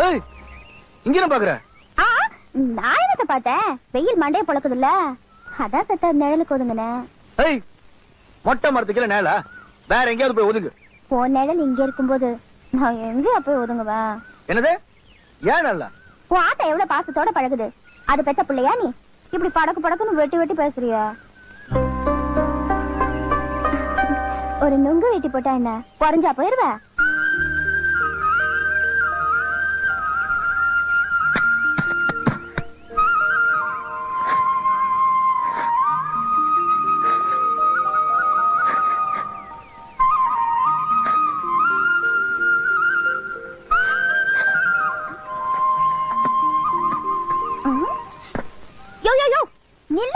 ஏய், இங்க என்ன பாக்குற? ஆ, நான் என்னத்த பார்த்தேன்? வெயில் மண்டைய பொழக்குதுல்ல. அதான் சத்த நிழலுக்கு ஒதுங்கினேன் ஏய் மொட்டை மரத்துக்கு நேல வேற எங்கேயாவது போய் ஒதுங்கு. உன் நிழல் இங்க இருக்கும்போது நான் எங்க போய் ஒதுங்குவேன்? என்னது? ஏன் நல்லா உன் ஆட்டை எவ்வளவு பாசத்தோட பழகுது? அது பெத்த பிள்ளையா நீ? இப்படி படக்கு படக்குன்னு வெட்டி வெட்டி பேசுறிய? ஒரு நுங்கு வெட்டி போட்டா என்ன? குறைஞ்சா போயிருவ?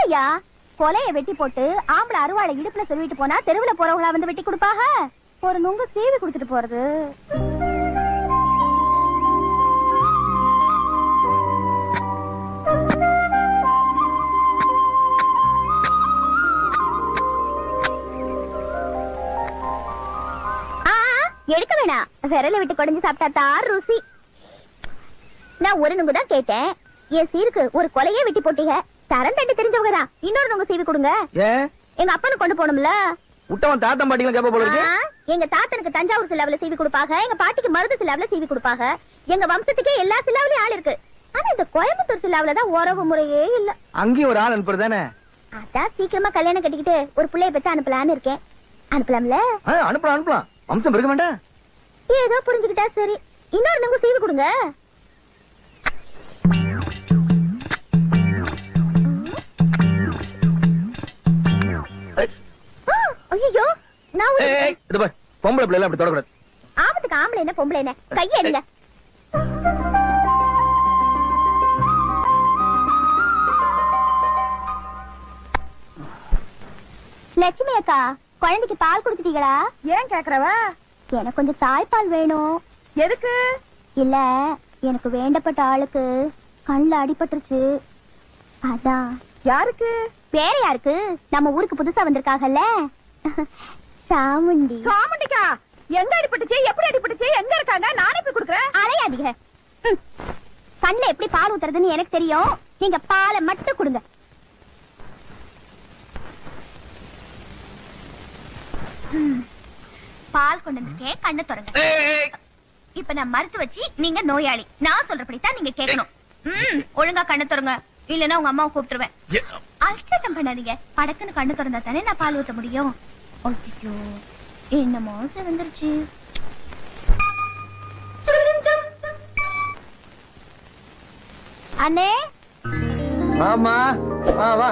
இல்லையா கொலைய வெட்டி போட்டு ஆம்பளை அருவாளை இடுப்புல சொல்லிட்டு போனா தெருவுல போறவங்களா வந்து வெட்டி கொடுப்பாக ஒரு நுங்கு சீவி கொடுத்துட்டு போறது. எடுக்க வேணாம். விரல விட்டு குடஞ்சு சாப்பிட்டா தான் ருசி. நான் ஒரு நுங்கு தான் கேட்டேன். என் சீருக்கு ஒரு கொலையே வெட்டி போட்டீங்க. தரம் தட்டி தெரிஞ்சவங்க தான் இன்னொரு சீவி கொடுங்க. எங்க அப்பனுக்கு கொண்டு போகணும்ல. விட்டவன் தாத்தன் பாட்டிகளும் கேப்ப போல இருக்கு. எங்க தாத்தனுக்கு தஞ்சாவூர் சிலாவில சீவி கொடுப்பாங்க. எங்க பாட்டிக்கு மருது சிலாவில சீவி கொடுப்பாங்க. எங்க வம்சத்துக்கே எல்லா சிலாவிலையும் ஆள் இருக்கு. ஆனா இந்த கோயம்புத்தூர் சிலாவில தான் உறவு முறையே இல்ல. அங்கேயும் ஒரு ஆள் அனுப்புறது தானே? அதான் சீக்கிரமா கல்யாணம் கட்டிக்கிட்டு ஒரு பிள்ளைய பெற்று அனுப்பலான்னு இருக்கேன். அனுப்பலாம்ல? அனுப்பலாம் அனுப்பலாம். வம்சம் இருக்க வேண்டாம் ஏதோ புரிஞ்சுக்கிட்டா சரி. இன்னொரு நுங்கு சீவி கொடுங்க. ஐயோ நான் இது பார் பொம்பளை பிள்ளை அப்படி தொடக்கூடாது. ஆபத்துக்கு ஆம்பளை என்ன பொம்பளை என்ன? கையை எடுங்க. லட்சுமி அக்கா குழந்தைக்கு பால் கொடுத்துட்டீங்களா? ஏன் கேக்குறவ? எனக்கு கொஞ்சம் தாய்ப்பால் வேணும். எதுக்கு? இல்ல எனக்கு வேண்டப்பட்ட ஆளுக்கு கண்ணுல அடிபட்டுருச்சு. அதான். யாருக்கு? வேற யாருக்கு? நம்ம ஊருக்கு புதுசா வந்திருக்காங்கல்ல சாமுண்டி. சாமுண்டிக்கா எங்க அடிபட்டுச்சு? எப்படி அடிபட்டுச்சு? எங்க இருக்காங்க? நானே போய் குடுக்குறேன்? அலையாதீங்க. கண்ணுல எப்படி பால் ஊத்துறதுன்னு எனக்கு தெரியும். நீங்க பாலை மட்டும் கொடுங்க. பால் கொண்டு வந்துருக்கேன் கண்ணு திறங்க. இப்ப நான் மறுத்து வச்சு நீங்க நோயாளி. நான் சொல்றபடித்தான் நீங்க கேட்கணும். ம் ஒழுங்கா கண்ணு திறங்க. இல்லன்னா உங்க அம்மாவை கூப்பிட்டுருவேன். அல்சட்டம் பண்ணாதீங்க. படக்குன்னு கண்ணு திறந்தா தானே நான் பால் ஊத்த முடியும். ஐயோ என்னமோ சிறந்துருச்சு அண்ணே? ஆமா வா வா.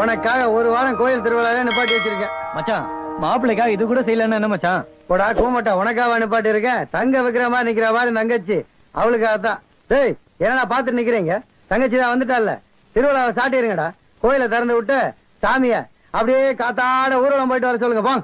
உனக்காக ஒரு வாரம் கோயில் திருவிழாவே நிப்பாட்டி வச்சிருக்கேன். மச்சான் மாப்பிள்ளைக்காக இது கூட செய்யலன்னு என்ன மச்சான்? போடா கூமட்டா உனக்காக நிப்பாட்டி இருக்கேன். தங்க வைக்கிற மாதிரி நிக்கிற மாதிரி தங்கச்சி அவளுக்காக தான் டேய் என்னடா பாத்துட்டு நிக்கிறீங்க? தங்கச்சி தான் வந்துட்டால திருவிழாவை சாட்டிடுங்கடா கோயிலை திறந்து விட்டு சாமிய அப்படியே காத்தாட ஊர்வலம் போயிட்டு வர சொல்லுங்க போங்க.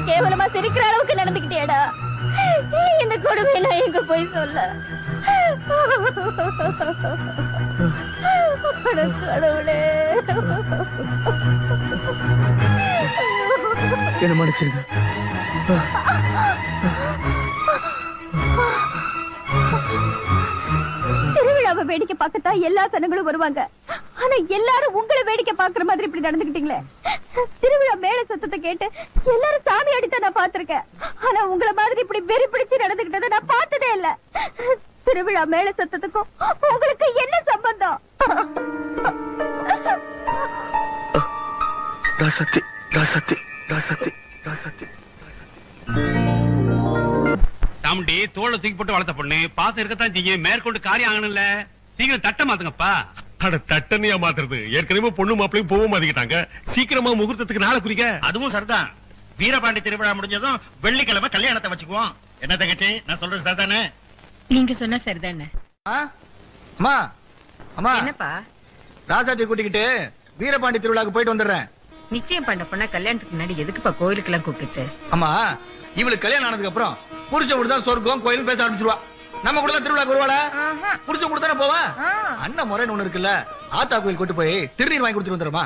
பார்த்து கேவலமா சிரிக்கிற அளவுக்கு நடந்துக்கிட்டியேடா இந்த கொடுமை நான் எங்க போய் சொல்ல? கடவுளே. என்ன மன்னிச்சிருங்க. திருவிழாவை வேடிக்கை பார்க்கத்தான் எல்லா சனங்களும் வருவாங்க. ஆனா எல்லாரும் உங்களை வேடிக்கை பார்க்கிற மாதிரி இப்படி நடந்துக்கிட்டீங்களே. திருவிழா மேல சத்தத்தை கேட்டு எல்லாரும் சாமி அடித்த நான் பார்த்திருக்கேன். ஆனா உங்களை மாதிரி இப்படி வெறி பிடிச்சு நடந்துக்கிட்டதை நான் பார்த்ததே இல்ல. திருவிழா மேல சத்தத்துக்கும் உங்களுக்கு என்ன சம்பந்தம்? சாமுண்டி தோலை தூக்கி போட்டு வளர்த்த பொண்ணு பாசம் இருக்கத்தான் செய்யும். மேற்கொண்டு காரியம் ஆகணும்ல. சீக்கிரம் தட்ட மாத்துங்கப்பா. அட தட்டனையா மாத்துறது. ஏற்கனவே பொண்ணு மாப்பிளையும் போக மாத்திக்கிட்டாங்க. சீக்கிரமா முகூர்த்தத்துக்கு நாளை குறிக்க. அதுவும் சரிதான். வீரபாண்டி திருவிழா முடிஞ்சதும் வெள்ளிக்கிழமை கல்யாணத்தை வச்சுக்குவோம். என்ன தங்கச்சி? நான் சொல்றது சரிதானே? நீங்க சொன்னா சரிதானே. அம்மா அம்மா என்னப்பா? ராசாத்தி கூட்டிக்கிட்டு வீரபாண்டி திருவிழாக்கு போயிட்டு வந்துடுறேன். நிச்சயம் பண்ண பொண்ணா கல்யாணத்துக்கு முன்னாடி எதுக்குப்பா கோயிலுக்கு எல்லாம் கூப்பிட்டு அம்மா இவளுக்கு கல்யாணம் ஆனதுக்கு அப்புறம் புடிச்ச கூட தான் சொர்க்கம் கோயில் பேச ஆரம்பிச்சிருவா. நம்ம கூட தான் திருவிழாக்கு வருவாளா? புடிச்ச கூட தானே போவா? அண்ணன் முறைன்னு ஒண்ணு இருக்குல்ல ஆத்தா கோயில் கூட்டு போய் திருநீர் வாங்கி கொடுத்துட்டு வந்துடுமா?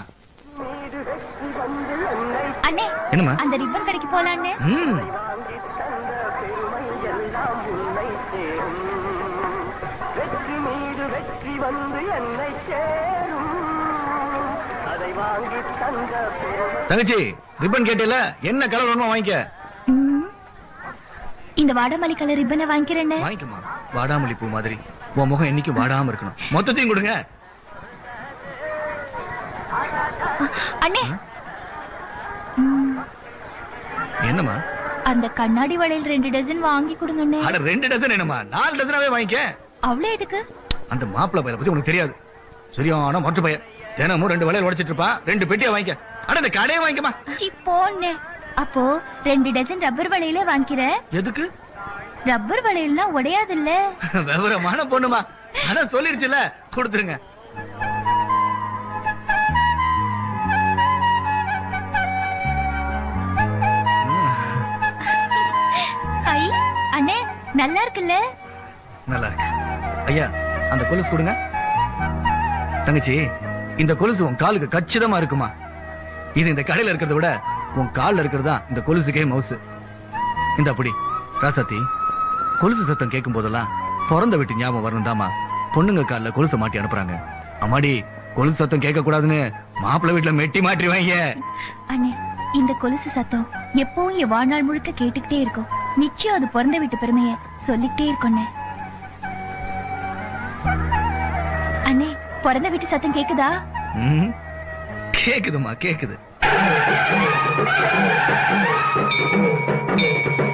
அண்ணே என்னம்மா? அந்த ரிப்பன் கடைக்கு போலான்னு. தங்கச்சி ரிப்பன் கேட்டல என்ன கலர் வேணுமோ வாங்கிக்க. இந்த வாடாமல்லி கலர் ரிப்பனை வாங்கிக்கிறேன்னு. வாங்கிக்கமா வாடாமல்லி பூ மாதிரி. உன் முகம் என்னைக்கு வாடாம இருக்கணும். மொத்தத்தையும் கொடுங்க. அண்ணே. என்னம்மா? அந்த கண்ணாடி வளையல் ரெண்டு டஜன் வாங்கி கொடுங்கண்ணே. அட ரெண்டு டசன் என்னம்மா? நாலு டசனாவே வாங்கிக்க. அவ்வளவு எதுக்கு? அந்த மாப்பிள்ளை பையனை பத்தி உனக்கு தெரியாது. சரியான மொட்டை பையன். தினமும் ரெண்டு வளையல் உடைச்சிட்டு இருப்பான். ரெண்டு பெட்டியா வாங்கிக்க. அட இந்த கடையை வாங்கிக்கமா போண்ணே. அப்போ ரெண்டு டஜன் ரப்பர் வளையலே வாங்கிக்கிறேன் எதுக்கு? ரப்பர் வளையல்னா உடையாதுல்ல. விவரமான பொண்ணுமா. ஆனா சொல்லிருச்சுல கொடுத்துருங்க. ஐ அண்ணே நல்லா இருக்குல்ல? நல்லா இருக்கு. ஐயா அந்த கொலுசு கொடுங்க. தங்கச்சி இந்த கொலுசு உன் காலுக்கு கச்சிதமா இருக்குமா? இது இந்த கடையில இருக்கிறத விட உன் கால்ல இருக்கிறது? இந்த கொலுசுக்கே மவுசு இந்த அப்படி ராசாத்தி கொலுசு சத்தம் கேட்கும் போதெல்லாம் பிறந்த வீட்டு ஞாபகம் வரணும் தாமா பொண்ணுங்க கால்ல கொலுசை மாட்டி அனுப்புறாங்க. அம்மாடி கொலுசு சத்தம் கேட்க கூடாதுன்னு மாப்பிள்ளை வீட்டுல மெட்டி மாட்டிடுவாங்க அண்ணே இந்த கொலுசு சத்தம் எப்பவும் என் வாழ்நாள் முழுக்க கேட்டுக்கிட்டே இருக்கும். நிச்சயம் அது பிறந்த வீட்டு பெருமைய சொல்லிக்கிட்டே இருக்கும்ண்ணே அண்ணே. பிறந்த வீட்டு சத்தம் கேக்குதா? ம், கேக்குதும்மா கேக்குது. Thank you.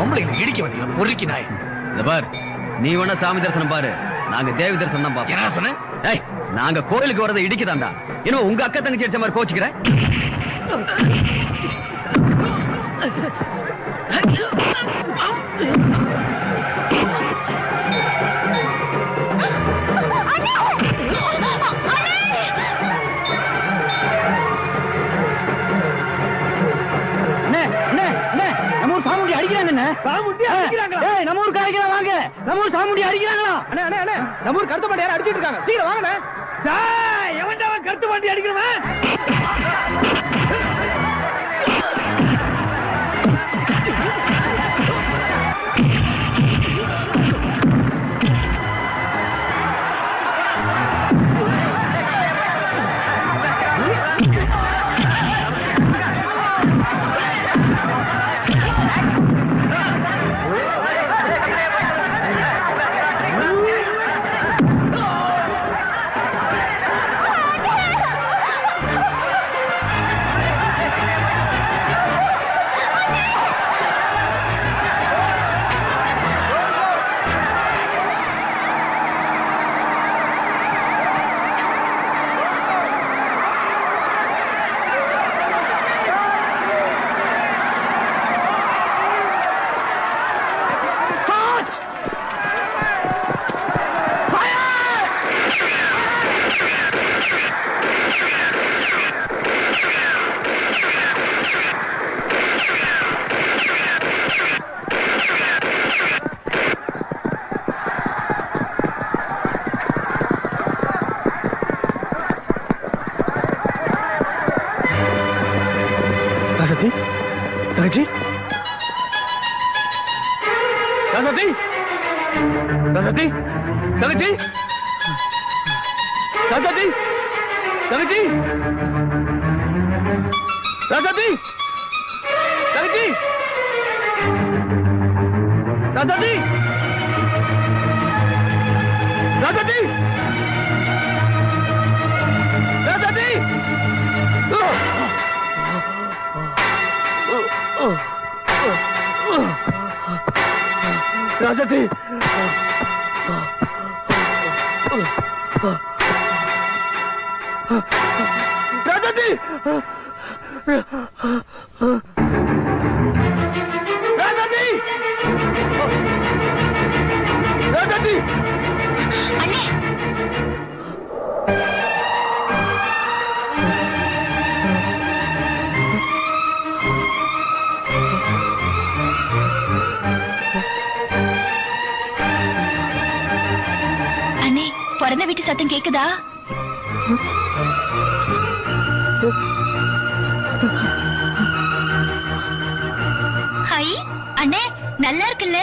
பொம்பளைங்களை இடிக்க வந்தீங்களா பொறுக்கி நாய். இந்த பார் நீ வேணா சாமி தரிசனம் பாரு. நாங்க தேவி தரிசனம் தான் பாப்போம் என்ன சொன்ன? நாங்க கோயிலுக்கு வரதை இடிக்குதாண்டா. இன்னும் உங்க அக்கா தங்கச்சி அடிச்ச மாதிரி கோச்சிக்கிற? சாமுண்டி அடிக்கிறாங்களா? ஏய் நம்ம ஊர் காரைக்கலாம் வாங்க. நம்ம ஊர் சாமுண்டி அடிக்கிறாங்களா? அண்ணே அண்ணே அண்ணே. நம்ம ஊர் கருத்து பாண்டி யாரும் அடிச்சிட்டு இருக்காங்க. சீக்கிரம் வாங்கண்ணே. டேய் எவன்டா அவன் கருத்து பாண்டி அடிக்கிறவன்? ராசாத்தி ராசாத்தி ராசாத்தி ராசாத்தி அண்ணே பிறந்த வீட்டு சத்தம் கேக்குதா? ஹாய் அண்ணே நல்லா இருக்குல்ல?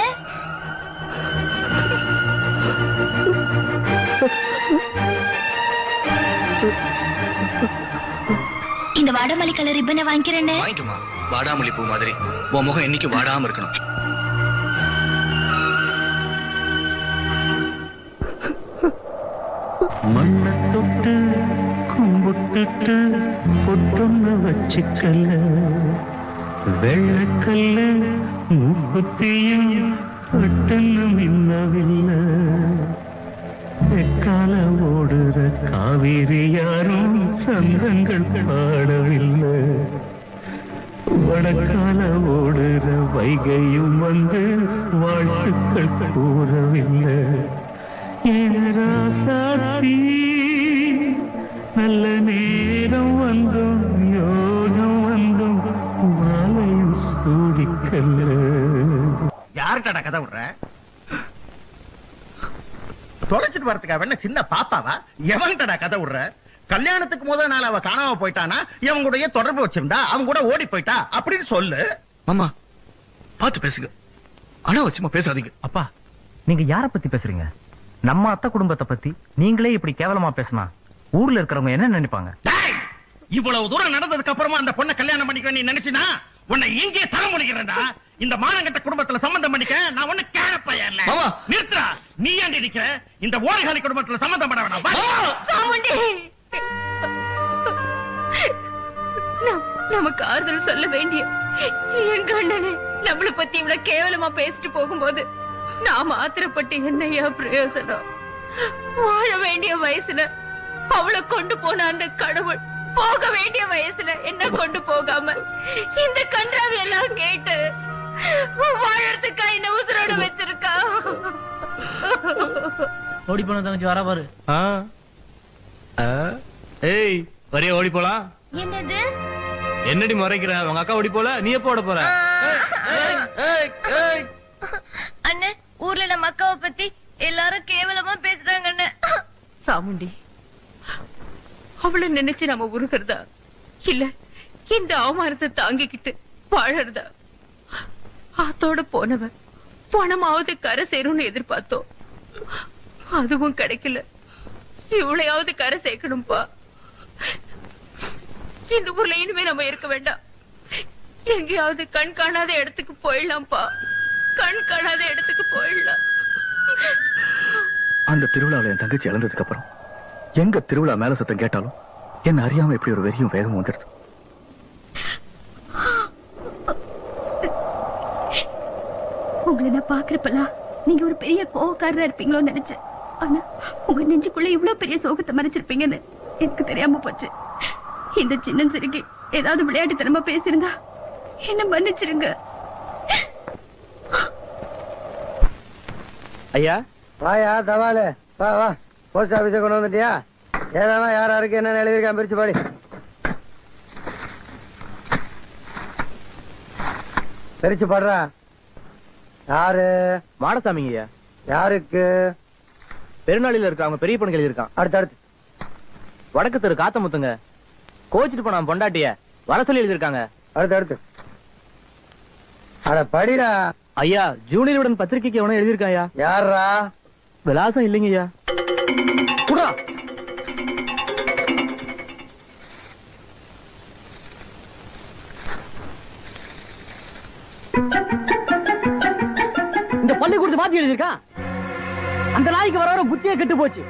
இந்த வாடாமல்லி கலர் ரிப்பனை வாங்கிக்கிறேன்னு வாங்கிக்குமா வாடாமல்லி பூ மாதிரி. உன் முகம் என்னைக்கு வாடாம இருக்கணும்? மண்ணை தொட்டு கும்பிட்டுட்டு பொட்டொன்னு வச்சுக்கல்ல வெள்ளக்கல்ல மூக்குத்தியும் பட்டுன்னு மின்னவில்லை. எக்கால ஓடுற காவிரி யாரும் சந்தங்கள் பாடவில்லை. வடக்கால ஓடுற வைகையும் வந்து வாழ்த்துக்கள் கூறவில்லை. ஏராசாத்தி நல்ல நேரம் வந்தும் யோகம் வந்தும் மாலையும் சூடிக்கல்ல யார்கிட்டடா கதை விடுற? தொலைச்சிட்டு வரதுக்கா வேணா சின்ன பாப்பாவா? எவன்கிட்டடா கதை விடுற? கல்யாணத்துக்கு முதல் நாள் அவ காணாம போயிட்டானா? இவன் கூடயே தொடர்பு வச்சிருந்தா? அவன் கூட ஓடி போயிட்டா? அப்படின்னு சொல்லு. மாமா பார்த்து பேசுங்க. அனாவசியமா பேசாதீங்க. அப்பா நீங்க யார பத்தி பேசுறீங்க? நம்ம அத்தை குடும்பத்தை பத்தி நீங்களே இப்படி கேவலமா பேசினா ஊர்ல இருக்கிறவங்க என்ன நினைப்பாங்க? இவ்வளவு தூரம் நடந்ததுக்கு அப்புறமா அந்த பொண்ணை கல்யாணம் பண்ணிக்க நீ நினைச்சினா உன்னை இங்கே தர முடிக்கிறேன்டா. இந்த மானங்கட்ட குடும்பத்துல சம்பந்தம் பண்ணிக்க நான் ஒண்ணு கேளப்பையா இல்ல. மாமா. நிறுத்துறா நீ ஏன் நிக்கிற? இந்த ஓடுகாலி குடும்பத்துல சம்பந்தம் பண்ண வேணாம். நமக்கு ஆறுதல் சொல்ல வேண்டிய எங்க அண்ணனே நம்மள பத்தி இவ்வளவு கேவலமா பேசிட்டு போகும்போது நாம ஆத்திரப்பட்டு என்னையா பிரயோசனம்? வாழ வேண்டிய வயசுல அவளை கொண்டு போன அந்த கடவுள் போக வேண்டிய வயசுல என்ன கொண்டு போகாம இந்த கன்றாவி எல்லாம் கேட்டு வாழறதுக்கா என்ன உசுரோட வச்சிருக்கா? ஓடி போன தங்கச்சி வர பாரு. ஏய் வரியா ஓடி போலாம் என்னது? என்னடி முறைக்கிற? உங்க அக்கா ஓடி போல? நீ எப்போ ஓட போற? அண்ணே ஊர்ல நம்ம அக்காவை பத்தி எல்லாரும் கேவலமா பேசுறாங்க சாமுண்டி அவளை நினைச்சு நம்ம உருகிறதா? இல்ல இந்த அவமானத்தை தாங்கிக்கிட்டு வாழறதா? ஆத்தோட போனவன் பணமாவது கரை சேரும்னு எதிர்பார்த்தோம். அதுவும் கிடைக்கல. இவளையாவது கரை சேர்க்கணும்பா? இந்த ஊர்ல இனிமே நம்ம இருக்க வேண்டாம். எங்கேயாவது கண் காணாத இடத்துக்கு போயிடலாம்ப்பா. கண் காணாத இடத்துக்கு போயிடலாம். அந்த திருவிழாவில் என் தங்கச்சி இழந்ததுக்கு அப்புறம் எங்க திருவிழா மேல சத்தம் கேட்டாலும் என்ன அறியாம எப்படி ஒரு வெறியும் வேகமும் வந்துடுது. உங்களை நான் பாக்குறப்பெல்லாம் நீங்க ஒரு பெரிய கோவக்காரரா இருப்பீங்களோன்னு நினைச்சேன். ஆனா உங்க நெஞ்சுக்குள்ள இவ்வளவு பெரிய சோகத்தை மறைச்சிருப்பீங்கன்னு எனக்கு தெரியாம போச்சு. இந்த சின்ன சிறுகி ஏதாவது விளையாட்டுத்தனமா பேசிருந்தா என்ன மன்னிச்சிருங்க. ஐயா? வாயா தவாலு. வா வா. போஸ்ட் ஆபீஸ கொண்டு வந்துட்டியா? ஏதானா யார் யாருக்கு என்ன எழுதியிருக்கான் பிரிச்சு பாடி. பிரிச்சு பாடுறா. யாரு? மாடசாமிங்க ஐயா. யாருக்கு? பெருநாளில இருக்க அவங்க பெரிய பொண்ணுக்கு எழுதியிருக்கான். அடுத்து அடுத்து. வடக்கு தெரு காத்தமுத்துங்க. கோச்சிட்டு போனான் பொண்டாட்டிய வர சொல்லி எழுதியிருக்காங்க. அடுத்து அடுத்து. அட படிடா. ஐயா ஜூனியருடன் பத்திரிக்கைக்கு எவனோ எழுதியிருக்காயா? யாரா விலாசம் இல்லைங்கய்யா. குடா! இந்த பள்ளிக்கூடத்து மாத்தி எழுதியிருக்கான் அந்த நாய்க்கு வர வர புத்தியே கெட்டு போச்சு.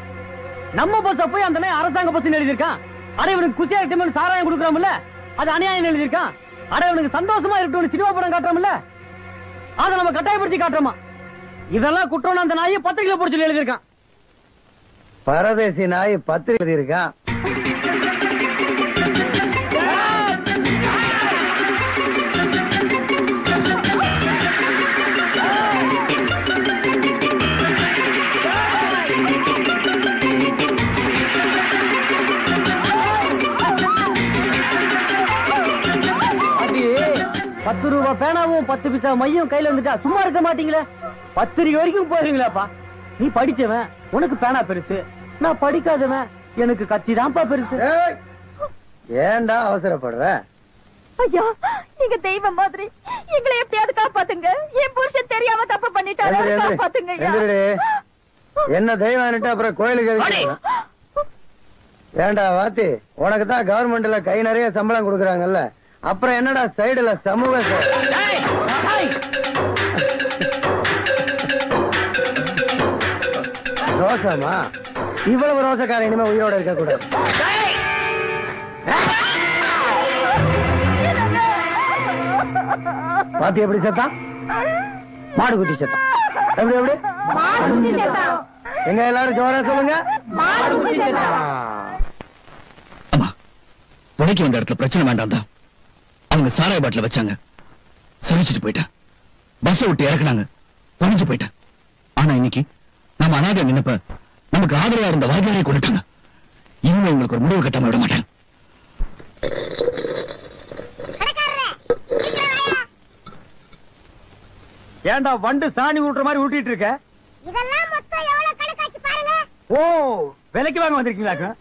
நம்ம பஸ் போய் அந்த நாய் அரசாங்க பஸ் எழுதியிருக்கான் அட இவனுக்கு குசியா இருக்கட்டும் சாராயம் கொடுக்குறோம்ல அது அநியாயம் எழுதியிருக்கான் அட இவனுக்கு சந்தோஷமா இருக்கட்டும் சினிமா படம் காட்டுறோம்ல அதை நம்ம கட்டாயப்படுத்தி காட்டுறோமா? இதெல்லாம் குற்றம் அந்த நாயை பத்து கிலோ எழுதியிருக்கான். பரதேசி நாய் பத்திரிகை எழுதியிருக்கான். பத்து ரூபா பேனாவும் பத்து பைசா மையும் கையில வந்துட்டா சும்மா இருக்க மாட்டீங்களே? பத்திரிக்கை வரைக்கும் போறீங்களாப்பா நீ படிச்சவன் உனக்கு பேனா பெருசு. நான் படிக்காதவன் எனக்கு கட்சி தான்ப்பா பெருசு. ஏன்டா அவசரப்படுற? ஐயா நீங்க தெய்வம் மாதிரி. எங்களை எப்படியாவது காப்பாத்துங்க. என் புருஷன் தெரியாம தப்பு பண்ணிட்டாரு. காப்பாத்துங்க. என்ன தெய்வம்னுட்டு அப்புறம் கோயிலுக்கு? ஏன்டா வாத்தி உனக்கு தான் கவர்மெண்ட்ல கை நிறைய சம்பளம் கொடுக்குறாங்கல்ல. அப்புறம் என்னடா சைடுல சமூக? ரோசமா இவ்வளவு ரோசக்கார இனிமே உயிரோட இருக்க கூடாது பாத்தி எப்படி செத்தான் மாடு குட்டி செத்தான் எப்படி? எப்படி எங்க எல்லாரும் ஜோரா சொல்லுங்க. உடைக்க வந்த இடத்துல பிரச்சனை வேண்டாம் தான் அவங்க சாராய பாட்டில வச்சாங்க. சகிச்சுட்டு போயிட்டேன். பஸ் விட்டு இறக்குனாங்க. உடஞ்சு போயிட்டேன். ஆனா இன்னைக்கு நம்ம அனாதை நினைப்ப நமக்கு ஆதரவா இருந்த வாய்ப்பாரை கொண்டுட்டாங்க இனிமே உங்களுக்கு ஒரு முடிவு கட்டாம விட மாட்டேன் ஏன்டா வண்டு சாணி ஊட்டுற மாதிரி ஊட்டிட்டு இருக்க? இதெல்லாம் மொத்தம் எவ்வளவு கணக்காச்சு பாருங்க. ஓ விலைக்கு வாங்க வந்திருக்கீங்களாக்கா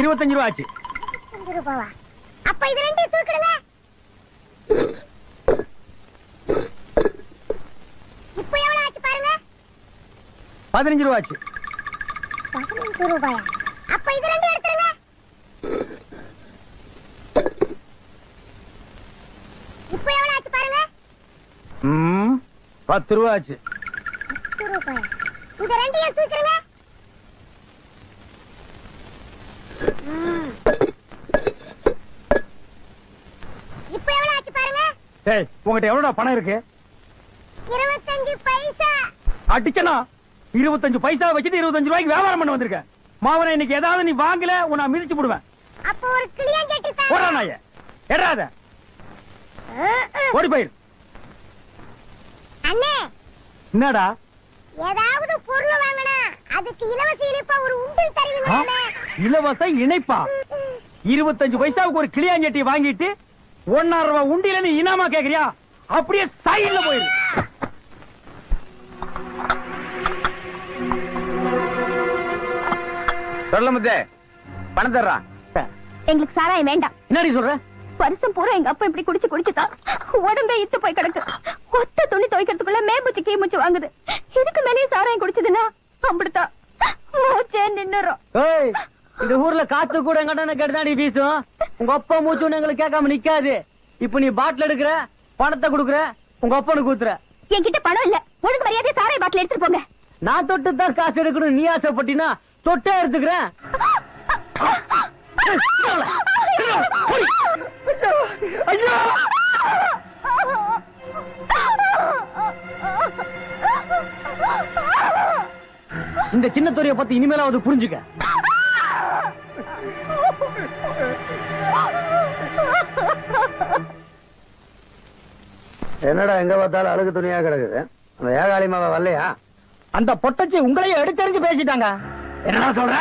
இருபத்தஞ்சு ரூபா ஆச்சு. ரூபாவா? அப்ப இது ரெண்டையும் தூக்கிடுங்க. இப்ப எவ்வளவு ஆச்சு பாருங்க. பதினஞ்சு ரூபா ஆச்சு பதினஞ்சு ரூபாயா? அப்ப இது ரெண்டையும் எடுத்துருங்க இப்ப எவ்வளவு ஆச்சு பாருங்க. பத்து ரூபா ஆச்சு பத்து ரூபாயா? இந்த ரெண்டையும் தூக்கிடுங்க. ஆச்சு பாருங்க. டேய் உங்ககிட்ட எவ்வளவு பணம் இருக்கு? இருபத்தஞ்சு பைசா. அடிச்சனா? இருபத்தஞ்சு பைசா வச்சுட்டு இருபத்தஞ்சு ரூபாய்க்கு வியாபாரம் பண்ண வந்திருக்கேன் மாவன இன்னைக்கு ஏதாவது நீ வாங்கல உன்னை மிதிச்சு போடுவேன் அப்ப ஒரு கிளியஞ்சட்டி போடா நாய. எடாத ஓடி போயிரு. அண்ணே. என்னடா? ஏதாவது பொருள் வாங்கினா அதுக்கு இலவச இனிப்பா ஒரு உண்டில்? தருவீங்களா இலவச இணைப்பா இருபத்தஞ்சு பைசாவுக்கு ஒரு கிளியாஞ்சட்டி வாங்கிட்டு ஒன்னாயிரம் ரூபாய் உண்டியில நீ இனாமா கேக்குறியா? அப்படியே சைடுல போயிரு. சொல்ல முத்தே பணம் தர்றான் எங்களுக்கு சாராயம் வேண்டாம். என்னடி சொல்ற? வருஷம் பூரா எங்க அப்பா இப்படி குடிச்சு குடிச்சுதான் உடம்பே இத்து போய் கிடக்கு. ஒத்த துணி துவைக்கிறதுக்குள்ள மேம்பூச்சு கீமுச்சு வாங்குது. இதுக்கு மேலேயும் சாராயம் குடிச்சதுன்னா அப்படித்தான் மூச்சே நின்னுரும். ஏய் இந்த ஊர்ல காத்து கூட எங்கிட்ட கெடுதாடி வீசும் உங்க அப்பா மூச்சு எங்களுக்கு கேட்காம நிக்காது. இப்ப நீ பாட்டில் எடுக்கிற பணத்தை கொடுக்குற உங்க அப்பனுக்கு ஊத்துற என்கிட்ட பணம் இல்ல. ஒழுங்கு மரியாதை சாராய பாட்டில் எடுத்துட்டு போங்க. நான் தொட்டு தான் காசு எடுக்கணும் நீ ஆசைப்பட்டினா தொட்டே எடுத்துக்கிறேன். ஐயோ இந்த சின்ன துறையை பத்தி இனிமேலாவது புரிஞ்சுக்க. என்னடா எங்க பார்த்தாலும் அழுகு துணியா கிடக்குது? அந்த ஏகாலி மாவ வரலையா? அந்த பொட்டச்சி உங்களையே எடுத்தறிஞ்சு பேசிட்டாங்க. என்னடா சொல்ற?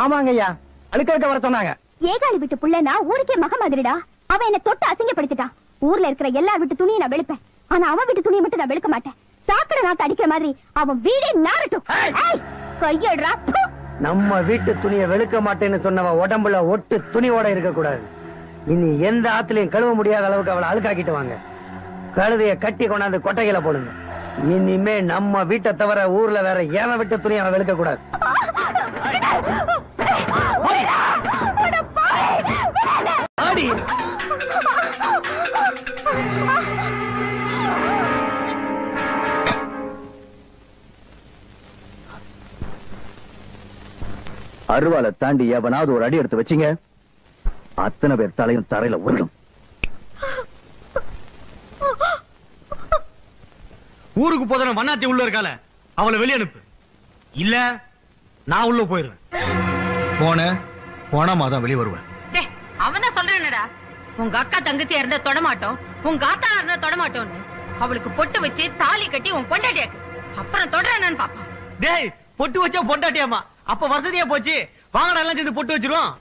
ஆமாங்க ஐயா. அழுக்க வர சொன்னாங்க. ஏகாலி விட்டு புள்ளனா ஊருக்கே மக மாதிரிடா. அவன் என்ன தொட்டு அசிங்கப்படுத்திட்டான் ஊர்ல இருக்கிற எல்லா வீட்டு துணியை நான் வெளுப்பேன். ஆனா அவன் வீட்டு துணியை மட்டும் நான் வெளுக்க மாட்டேன். சாக்கடை நாத்து அடிக்கிற மாதிரி அவன் வீடே நாரட்டும் கையடுறா. நம்ம வீட்டு துணியை வெளுக்க மாட்டேன்னு சொன்னவன் உடம்புல ஒட்டு துணியோட இருக்க கூடாது இனி எந்த ஆத்துலயும் கழுவ முடியாத அளவுக்கு அவளை அழுக்காக்கிட்டு வாங்க. கழுதைய கட்டி கொண்டாந்து கொட்டையில போடுங்க. இனிமே நம்ம வீட்டை தவிர ஊர்ல வேற ஏவன் விட்ட துணி அவன் வெளுக்க கூடாது. ஆடி! அருவாலை தாண்டி எவனாவது ஒரு அடி எடுத்து வச்சீங்க. அத்தனை பேர் தலையும் தரையில உருளும். ஊருக்கு போதன வண்ணாத்தி உள்ள இருக்கால அவளை வெளிய அனுப்பு. இல்ல நான் உள்ள போயிருவேன். போன போனாமா தான் வெளியே வருவேன். டேய், அவன் தான் சொல்றானடா உங்க அக்கா தங்கச்சியா இருந்தா தொடமாட்டோம் உங்க ஆத்தா இருந்தா தொடமாட்டோம்னு அவளுக்கு பொட்டு வச்சு தாலி கட்டி உன் பொண்டாட்டியாக்கு. அப்புறம் தொடறானு பாப்பா. டேய் பொட்டு வச்சா பொண்டாட்டியாமா அப்ப வசதியா போச்சு வாங்கடா எல்லாம் சேர்ந்து போட்டு வச்சிருவோம்.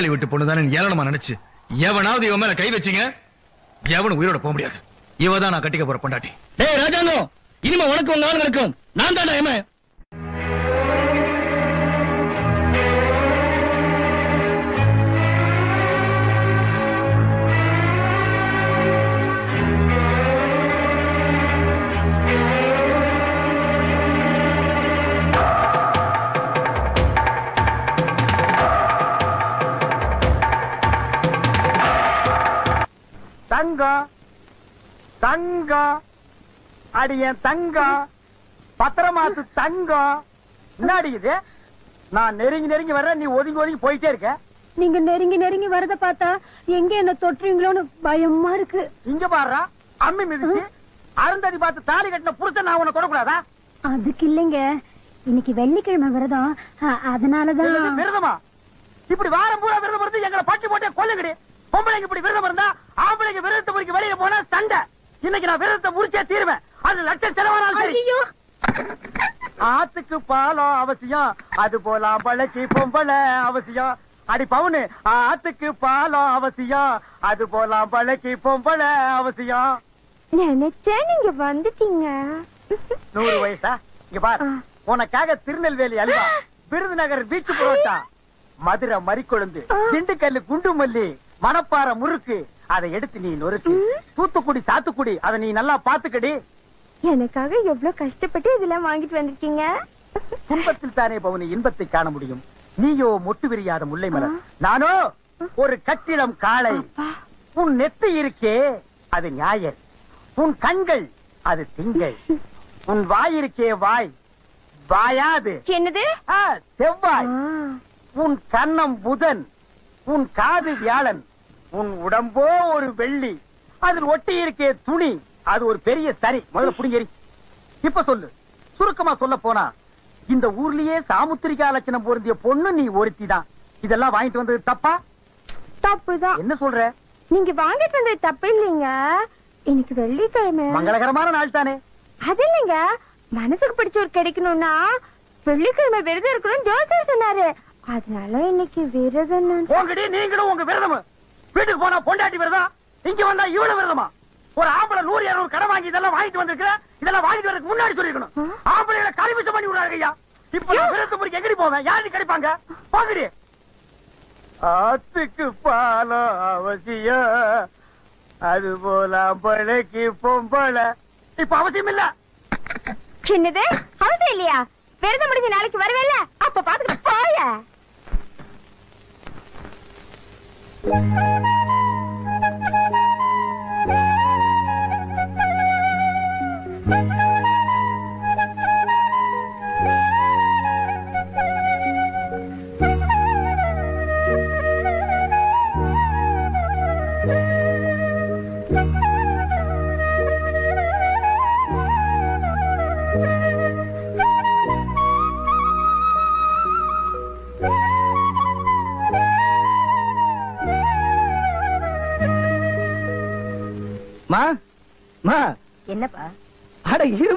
ஏகாலி விட்டு பொண்ணுதானே ஏளனமா நினைச்சு? எவனாவது இவன் மேல கை வச்சீங்க? எவனும் உயிரோட போக முடியாது. இவதான் நான் கட்டிக்க போற பொண்டாட்டி. டேய் ராஜாங்கம் இனிமே உனக்கு உங்க ஆளுங்களுக்கும் நான் தான் தங்கம் தங்கம் அடியன் தங்கம் பத்திரமாத்து தங்கம் என்னடி இது? நான் நெருங்கி நெருங்கி வர்றேன் நீ ஒதுங்கி ஒதுங்கி போயிட்டே இருக்க. நீங்க நெருங்கி நெருங்கி வரத பார்த்தா எங்க என்ன தொற்றுவீங்களோன்னு பயமா இருக்கு. இங்க பாடுறா அம்மி மிதிச்சு அருந்ததி பார்த்து தாலி கட்டின புருஷன் நான் உன்னை தொடக்கூடாதா? அதுக்கு இல்லைங்க. இன்னைக்கு வெள்ளிக்கிழமை விரதம். அதனாலதான். விரதமா? இப்படி வாரம் பூரா விரதம் இருந்து எங்களை பட்டி போட்டே கொல்லுங்கடி. பொம்பளைங்க இப்படி விரதம் இருந்தா ஆம்பளைங்க விரதத்தை முடிக்க வெளியே போனா சண்டை. இன்னைக்கு நான் விரதத்தை முடிச்சே தீருவேன். அது லட்சம் செலவானாலும் சரி. ஆத்துக்கு பாலம் அவசியம். அது போல அம்பளைக்கு பொம்பளை அவசியம். அடி பவுனு ஆத்துக்கு பாலம் அவசியம். அது போல அம்பளைக்கு பொம்பளை அவசியம். நினைச்சேன் நீங்க வந்துட்டீங்க. நூறு வயசா? இங்க பாரு. உனக்காக திருநெல்வேலி அல்வா விருதுநகர் பீச் புரோட்டா மதுரை மறிக்கொழுந்து திண்டுக்கல்லு குண்டு மல்லி மணப்பாறை முறுக்கு. அதை எடுத்து நீ நொறுக்கு. தூத்துக்குடி சாத்துக்குடி அதை நீ நல்லா பாத்துக்கடி எனக்காக எவ்வளவு கஷ்டப்பட்டு இதெல்லாம் வாங்கிட்டு வந்திருக்கீங்க? துன்பத்தில் தானே பவுனி இன்பத்தை காண முடியும். நீயோ மொட்டு விரியாத முல்லை மலர் நானோ ஒரு கட்டிடம் காளை. உன் நெத்தி இருக்கே அது ஞாயர் உன் கண்கள் அது திங்கள். உன் வாய் இருக்கே வாய். வாயாது. என்னது? செவ்வாய். உன் கன்னம் புதன். உன் காது வியாழன். உன் உடம்போ ஒரு வெள்ளி. அதில் ஒட்டி இருக்கே துணி. அது ஒரு பெரிய சரி. முதல்ல புடிங்கேறி இப்ப சொல்லு. சுருக்கமா சொல்ல போனா இந்த ஊர்லயே சாமுத்திரிகா லட்சணம் பொருந்திய பொண்ணு நீ ஒருத்தி தான் இதெல்லாம் வாங்கிட்டு வந்தது தப்பா? தப்புதான். என்ன சொல்ற? நீங்க வாங்கிட்டு வந்தது தப்பு இல்லைங்க. இன்னைக்கு வெள்ளிக்கிழமை. மங்களகரமான நாள் தானே. அது இல்லைங்க. மனசுக்கு பிடிச்சவர் கிடைக்கணும்னா வெள்ளிக்கிழமை விரதம் இருக்கணும் ஜோசியர் சொன்னாரு. அதனால இன்னைக்கு விரதம் நீங்களும் உங்க விரதம். வீட்டுக்கு போனா பொண்டாட்டி விரதம் இங்க வந்தா இவ்வளவு விரதமா? ஒரு ஆம்பளை நூறு இருநூறு கடை வாங்கி இதெல்லாம் வாங்கிட்டு வந்திருக்கிற இதெல்லாம் வாங்கிட்டு வரதுக்கு முன்னாடி சொல்லிருக்கணும். ஆம்பளைகளை கல்விச்சம் பண்ணி விடுறாங்க ஐயா. இப்ப நான் விரதம் முடிக்க எங்கடி போவேன்? யாரு கிடைப்பாங்க? போங்கடி ஆத்துக்கு பாலம் அவசியம் அது போல பழைக்கு பொம்பளை. இப்ப அவசியம் இல்ல. என்னது? அவசியம் இல்லையா? விரதம் முடிஞ்ச நாளைக்கு வருவேல்ல? அப்ப பாத்துக்கிட்டு போய. மா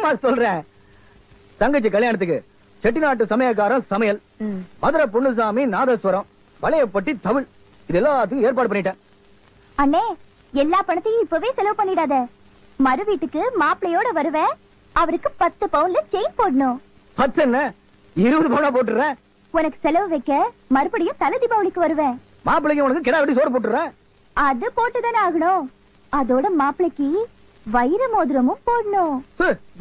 இருமா சொல்றேன் தங்கச்சி கல்யாணத்துக்கு செட்டிநாட்டு சமயக்காரன் சமையல் மதுரை பொன்னுசாமி நாதஸ்வரம் வளையப்பட்டி தமிழ். இது எல்லாத்துக்கும் ஏற்பாடு பண்ணிட்டேன். அண்ணே எல்லா பணத்தையும் இப்பவே செலவு பண்ணிடாத. மறு வீட்டுக்கு மாப்பிள்ளையோட வருவேன் அவருக்கு பத்து பவுன்ல செயின் போடணும். பத்து என்ன? இருபது பவுனா போட்டுறேன் உனக்கு செலவு வைக்க மறுபடியும் தலை தீபாவளிக்கு வருவேன் மாப்பிள்ளைக்கு உனக்கு கிடா வெட்டி சோறு போட்டுறேன் அது போட்டுதானே ஆகணும். அதோட மாப்பிள்ளைக்கு வைர மோதிரமும் போடணும்.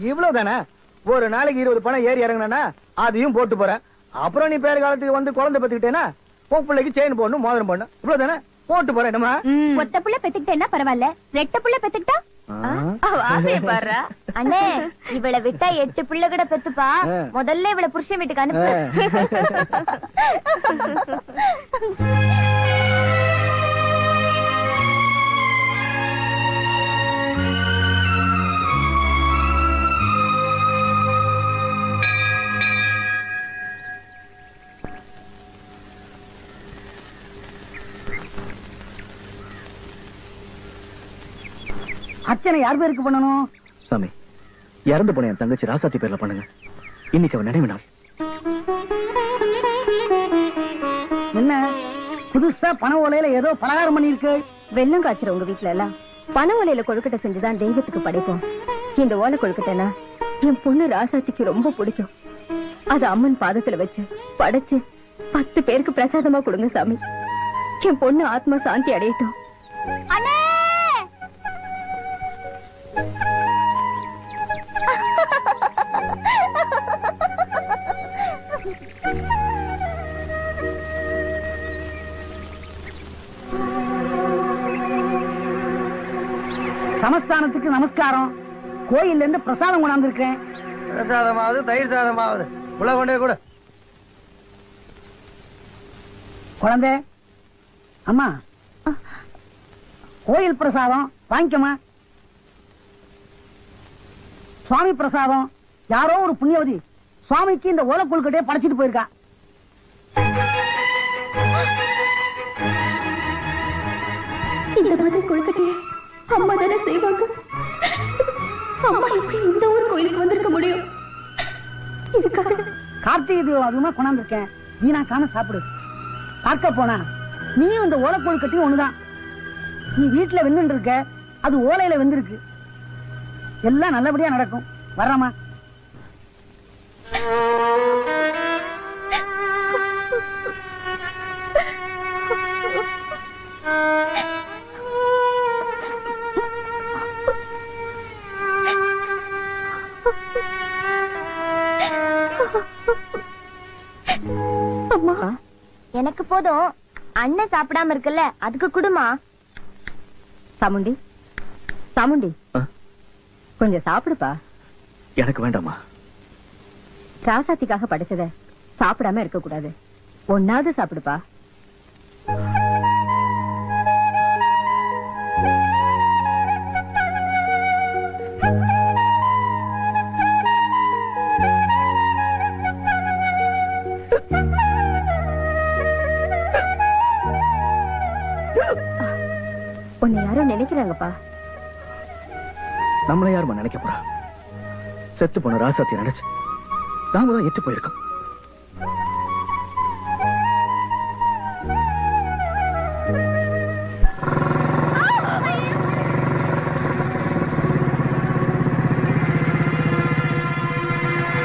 இவ்வளவுதானே? ஒரு நாளைக்கு இருபது பணம் ஏறி இறங்கினா அதையும் போட்டு போறேன். அப்புறம் நீ பேர் காலத்துக்கு வந்து குழந்தை பத்துக்கிட்டேனா உன் பிள்ளைக்கு செயின் போடணும் மோதிரம் போடணும். இவ்வளவுதானே? போட்டு போறேன் என்னம்மா? ஒத்த புள்ள பெத்துக்கிட்டேன்னா பரவாயில்ல. ரெட்ட புள்ள பெத்துக்கிட்டா. அண்ணே இவளை விட்டா எட்டு பிள்ளை கூட பெத்துப்பா. முதல்ல இவளை புருஷன் வீட்டுக்கு அனுப்பு. அர்ச்சனை யார் பேருக்கு பண்ணணும்? சாமி இறந்து போன என் தங்கச்சி ராசாத்தி பேர்ல பண்ணுங்க. இன்னைக்கு அவன் நினைவு நாள். என்ன? புதுசா பண ஓலையில ஏதோ பலகாரம் பண்ணிருக்கு வெள்ளம் காய்ச்சற உங்க வீட்ல எல்லாம் பண ஓலையில கொழுக்கட்டை செஞ்சுதான் தெய்வத்துக்கு படைப்போம். இந்த ஓலை கொழுக்கட்டைனா என் பொண்ணு ராசாத்திக்கு ரொம்ப பிடிக்கும். அது அம்மன் பாதத்துல வச்சு படைச்சு பத்து பேருக்கு பிரசாதமா கொடுங்க சாமி. என் பொண்ணு ஆத்மா சாந்தி அடையட்டும். சமஸ்தானத்துக்கு நமஸ்காரம். கோயில்ல இருந்து பிரசாதம் கொண்டாந்து இருக்கேன் பிரசாதமாவது தயிர் சாதமாவது. உள்ள கொண்டே கூட. குழந்தை அம்மா கோயில் பிரசாதம் வாங்கிக்கமா சுவாமி பிரசாதம் யாரோ ஒரு புண்ணியவதி சுவாமிக்கு இந்த ஓலை கொழுக்கட்டையே படைச்சிட்டு போயிருக்கா. இந்த மாதிரி கொழுக்கட்டையை அம்மா தானே செய்வாங்க? அம்மா எப்படி இந்த ஊர் கோயிலுக்கு வந்திருக்க முடியும்? இதுக்காக கார்த்திகை தீபம் அதிகமா கொண்டாந்துருக்கேன். வீணா காண சாப்பிடு. பார்க்க போனா நீயும் இந்த ஓலை கொழுக்கட்டையும் ஒண்ணுதான். நீ வீட்டுல வெந்துட்டு இருக்க அது ஓலையில வெந்திருக்கு. எல்லாம் நல்லபடியா நடக்கும். வர்றமா அம்மா எனக்கு போதும். அண்ணன் சாப்பிடாம இருக்குல்ல அதுக்கு குடுமா? சாமுண்டி சாமுண்டி. கொஞ்சம் சாப்பிடுப்பா. எனக்கு வேண்டாமா ராசாத்திக்காக படிச்சத சாப்பிடாம இருக்க கூடாது ஒன்னாவது சாப்பிடுப்பா. செத்து போன ராசாத்திய நினைச்சு நாம தான் எத்து போயிருக்கோம்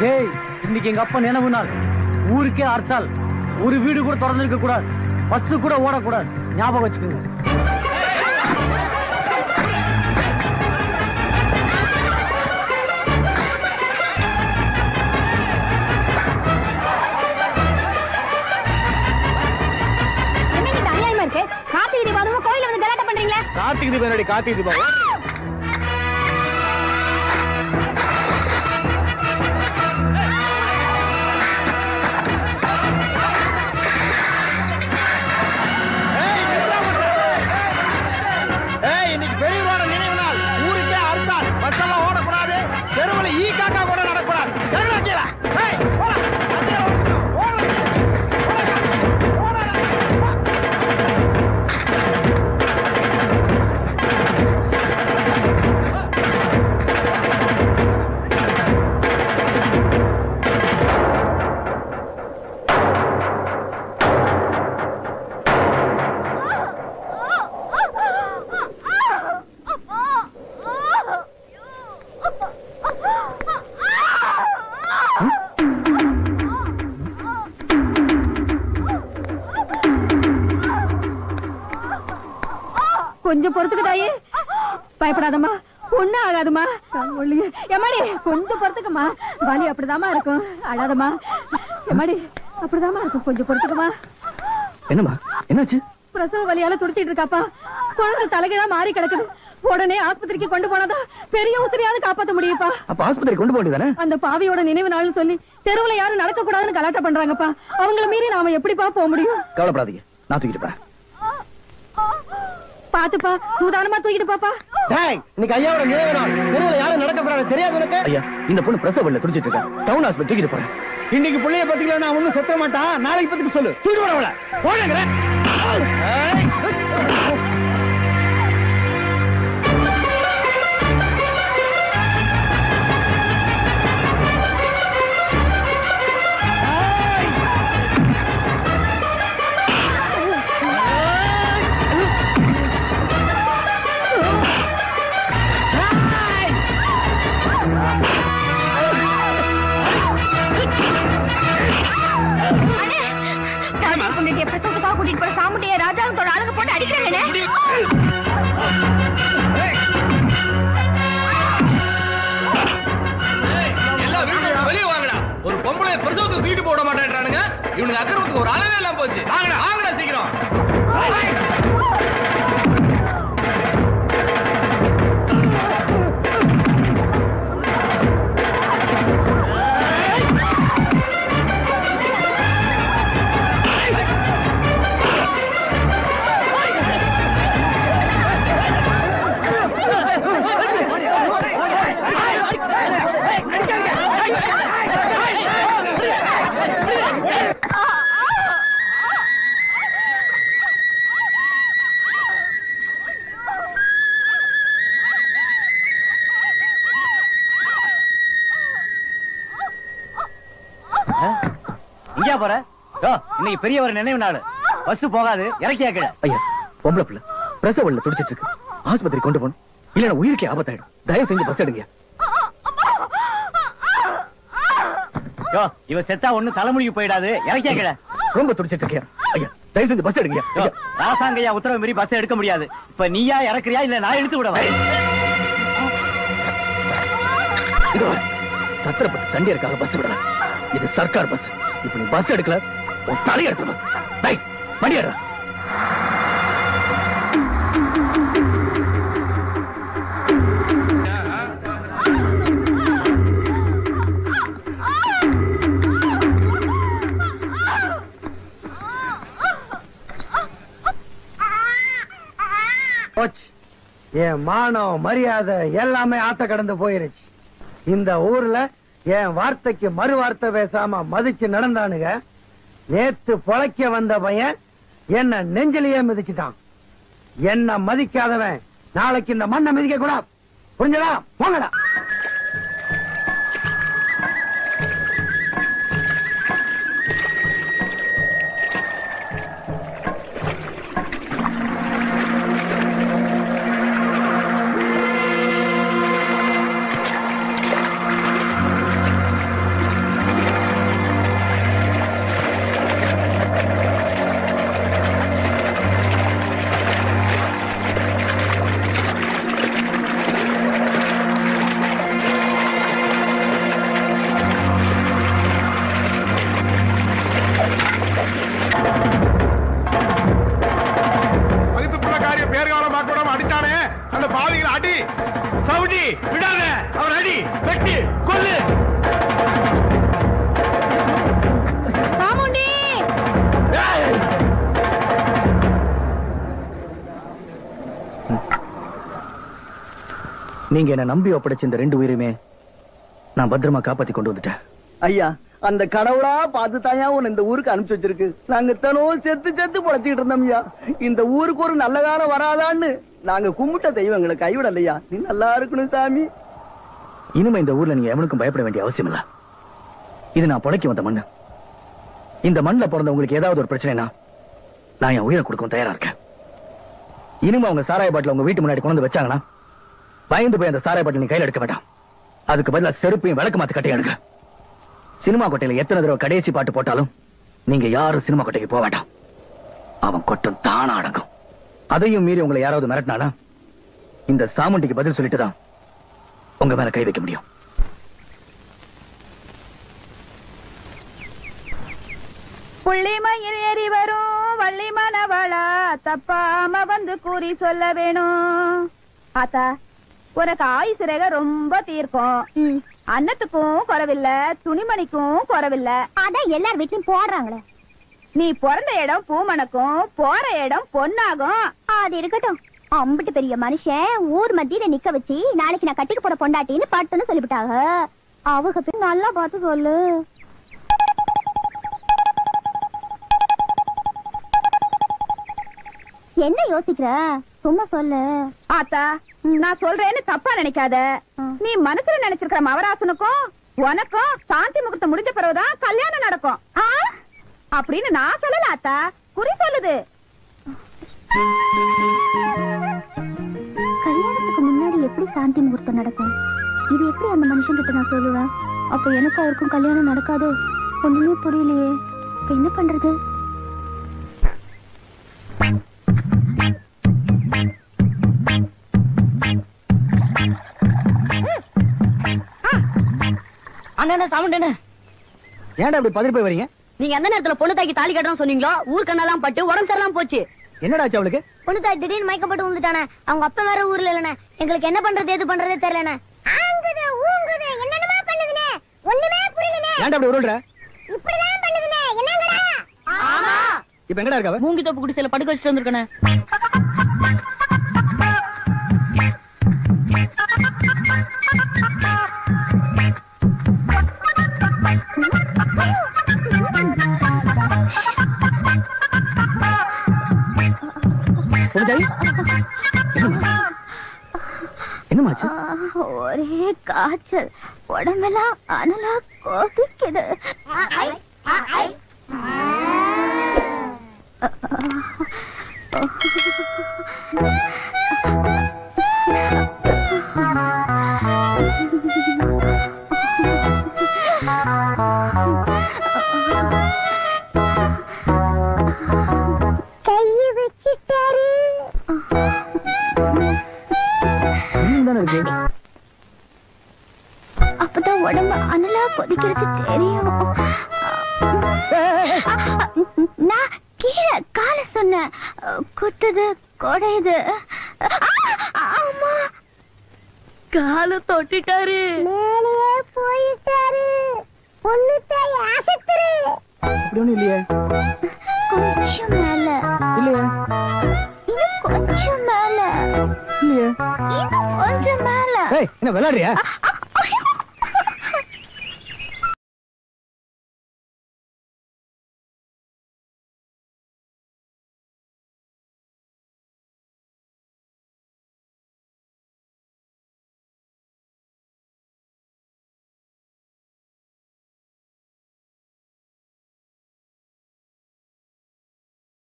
ஏய் இன்னைக்கு எங்க அப்பா நினைவு நாள். ஊருக்கே அர்த்தால் ஒரு வீடு கூட திறந்திருக்க கூடாது பஸ் கூட ஓடக்கூடாது. ஞாபகம் வச்சுக்கோங்க. கார்த்திகை தீபம் என்னடி? தீபம். கொஞ்சம் பொறுத்துக்கு தாயே பயப்படாதம்மா. ஒண்ணும் ஆகாதுமா எம்மாடி கொஞ்சம் பொறுத்துக்கம்மா. வலி அப்படிதாம்மா இருக்கும். அழாதம்மா. எம்மாடி அப்படிதாம்மா இருக்கும். கொஞ்சம் பொறுத்துக்கம்மா. என்னம்மா? என்னாச்சு? பிரசவ வலியால துடிச்சிட்டு இருக்காப்பா. குழந்தை தலைகீழா மாறி கிடக்குது. உடனே ஆஸ்பத்திரிக்கு கொண்டு போனாதான் பெரிய உசிரியாவது காப்பாத்த முடியுப்பா அப்ப ஆஸ்பத்திரி கொண்டு வேண்டியதானே அந்த பாவியோட நினைவு நாள்னு சொல்லி தெருவுல யாரும் நடக்க கூடாதுன்னு கலாட்டா பண்றாங்கப்பா. அவங்கள மீறி நாம எப்படிப்பா போக முடியும்? கவலைப்படாதீங்க. நான் தூக்கிட்டு போறேன். பாத்துப்பா சூதானமா தூக்கிட்டு பாப்பா. டேய் இன்னைக்கு ஐயாவோட நினைவு நாள் தெருவுல யாரும் நடக்கக்கூடாது தெரியாது உனக்கு? ஐயா இந்த பொண்ணு பிரசவ வழியில துடிச்சிட்டு இருக்கா. டவுன் ஹாஸ்பிட்டல் தூக்கிட்டு போறேன். இன்னைக்கு புள்ளைய பத்திக்கல நான் ஒண்ணும் செத்த மாட்டான். நாளைக்கு பத்திக்கு சொல்லு. தூக்கி விட அவள. போடுங்கிறேன் கூட்டிட்டு போற சாமுண்டிய ராஜாவுத்தோட ஆளுங்க போட்டு அடிக்கிறாங்கண்ணே வெளியே வாங்கடா. ஒரு பொம்பளை பிரசவத்துக்கு வீட்டு போட மாட்டேன்றானுங்க. இவனுக்கு அக்கிரமத்துக்கு ஒரு அளவே எல்லாம் போச்சு. வாங்கடா வாங்கடா சீக்கிரம். இங்கயா போற இன்னைக்கு பெரியவர் நினைவு நாள். பஸ் போகாது இறக்கியா கீழே ஐயா பொம்பளை பிள்ளை பிரசவ வழியில துடிச்சிட்டு இருக்கு. ஆஸ்பத்திரி கொண்டு போகணும். இல்லைன்னா உயிருக்கே ஆபத்தாயிடும். தயவு செஞ்சு பஸ் எடுங்க. இவ செத்தா ஒண்ணு தலைமுடிக்கு போயிடாது. இறக்கியா கீழே ரொம்ப துடிச்சிட்டு இருக்கியா? ஐயா தயவு செஞ்சு பஸ் எடுங்க. ராசாங்கையா உத்தரவு மீறி பஸ் எடுக்க முடியாது. இப்ப நீயா இறக்குறியா இல்ல நான் எடுத்து விடவா. சத்திரப்பட்டு சண்டியருக்காக பஸ் விடல இது சர்க்கார் பஸ். இப்ப நீ பஸ் எடுக்கல உன் தலையை எடுத்துருவ டேய் வண்டி என் மானம் மரியாதை எல்லாமே ஆத்த கடந்து போயிருச்சு. இந்த ஊர்ல என் வார்த்தைக்கு மறு வார்த்தை பேசாம மதிச்சு நடந்தானுங்க. நேத்து பொழைக்க வந்த பையன் என்ன நெஞ்சிலேயே மிதிச்சுட்டான். என்ன மதிக்காதவன். நாளைக்கு இந்த மண்ணை மிதிக்க கூடாது புரிஞ்சதா? போங்கடா. நீங்க என்ன நம்பி ஒப்படைச்ச இந்த ரெண்டு உயிருமே நான் பத்திரமா காப்பாத்தி கொண்டு வந்துட்டேன். ஐயா அந்த கடவுளா பார்த்து தாயா உன்னை இந்த ஊருக்கு அனுப்பிச்சு வச்சிருக்கு. நாங்க தினமும் செத்து செத்து பொழைச்சிக்கிட்டு இருந்தோம் ஐயா. இந்த ஊருக்கு ஒரு நல்ல காலம் வராதான்னு நாங்க கும்பிட்ட தெய்வங்களை கைவிடலையா? நீ நல்லா இருக்கணும் சாமி. இனிமே இந்த ஊர்ல நீங்க எவனுக்கும் பயப்பட வேண்டிய அவசியம் இல்ல. இது நான் பொழைக்க வந்த மண்ணு. இந்த மண்ணுல பிறந்த உங்களுக்கு ஏதாவது ஒரு பிரச்சனைனா நான் என் உயிரை கொடுக்கவும் தயாரா இருக்கேன். இனிமே அவங்க சாராய பாட்டில் உங்க வீட்டு முன்னாடி கொண்டு வச்சாங்கன்னா பயந்து போய் அந்த சாராய பாட்டில் நீ கையில் எடுக்க வேண்டாம். அதுக்கு பதிலா செருப்பையும் விளக்கு மாத்து கட்டி எடுக்க சினிமா கொட்டையில எத்தனை தடவை கடைசி பாட்டு போட்டாலும் நீங்க யாரும் சினிமா கொட்டைக்கு போக வேண்டாம். அவன் கொட்டம் தானா அடங்கும். அதையும் மீறி உங்களை யாராவது மிரட்டினானா? இந்த சாமுண்டிக்கு பதில் சொல்லிட்டு தான் உங்க மேல கை வைக்க முடியும். புள்ளிமயில் ஏறி வரும் வள்ளி மனவளா தப்பாம வந்து கூறி சொல்ல வேணும். ஆத்தா உனக்கு ஆயுசு ரேகை ரொம்ப தீர்க்கும். அன்னத்துக்கும் குறவில்ல துணிமணிக்கும் குறவில்ல. அதான் எல்லார் வீட்லயும் போடுறாங்களே. நீ பிறந்த இடம் பூமணக்கும் போற இடம் பொன்னாகும். அது இருக்கட்டும். அம்பிட்டு பெரிய மனுஷன் ஊர் மத்தியில நிக்க வச்சு நாளைக்கு நான் கட்டிக்க போற பொண்டாட்டின்னு பட்டுன்னு சொல்லிவிட்டாங்க. அவங்க நல்லா பார்த்து சொல்லு. என்ன யோசிக்கிற? சும்மா சொல்லு. ஆத்தா நான் சொல்றேன்னு தப்பா நினைக்காத. நீ மனசுல நினைச்சிருக்கிற மவராசனுக்கும் உனக்கும் சாந்தி முகூர்த்தம் முடிஞ்ச பிறகுதான் கல்யாணம் நடக்கும்? அப்படின்னு நான் சொல்லல ஆத்தா. குறி சொல்லுது. கல்யாணத்துக்கு முன்னாடி எப்படி சாந்தி முகூர்த்தம் நடக்கும்? இது எப்படி அந்த மனுஷன் கிட்ட நான் சொல்லுவேன்? அப்ப எனக்கும் அவருக்கும் கல்யாணம் நடக்காதோ? ஒண்ணுமே புரியலையே. இப்ப என்ன பண்றது? அண்ணா சவுண்ட் ஏன்டா இப்படி பதறி போய் வரீங்க? நீங்க எந்த நேரத்துல பொண்ணு தாக்கி தாலி கட்டணும் சொன்னீங்களோ ஊர் கண்ணெல்லாம் பட்டு உடம்பு சரியில்லாம போச்சு. என்னடா ஆச்சு அவளுக்கு? பொண்ணு தாய் திடீர்னு மயக்கப்பட்டு விழுந்துட்டானே அவங்க அப்பா வேற ஊர்ல இல்லனே எங்களுக்கு என்ன பண்றது எது பண்றதே தெரியலனே ஆங்குது ஊங்குது. என்னென்னமா பண்ணுதுனே ஒண்ணுமே புரியலனே ஏன்டா அப்படி உருள்ற? இப்படிதான் பண்ணுதுனே என்னங்கடா? ஆமா இப்ப எங்கடா இருக்காவ மூங்கி தோப்பு குடிசையில படுக்க வச்சுட்டு வந்திருக்கனே பொண்ணுதாய் என்னமாச்சு ஒரே காய்ச்சல். உடம்பெல்லாம் அனலா கொதிக்குது. கைய தானே இருக்கு அப்பதான் உடம்பு அனலா கொதிக்கிறது தெரியும் நான் கீழே கால சொன்னேன். குத்துது குடையுது. ஆமா. கால தொட்டிட்டாரு. மேலேயே போயிட்டாரு. பொண்ணு தாய் ஆசத்துரு இல்லையே. கொஞ்சம் மேல. இல்லையே. இன்னும் கொஞ்சம் மேல. இல்லையே. மேல. என்ன விளையாடுறியா?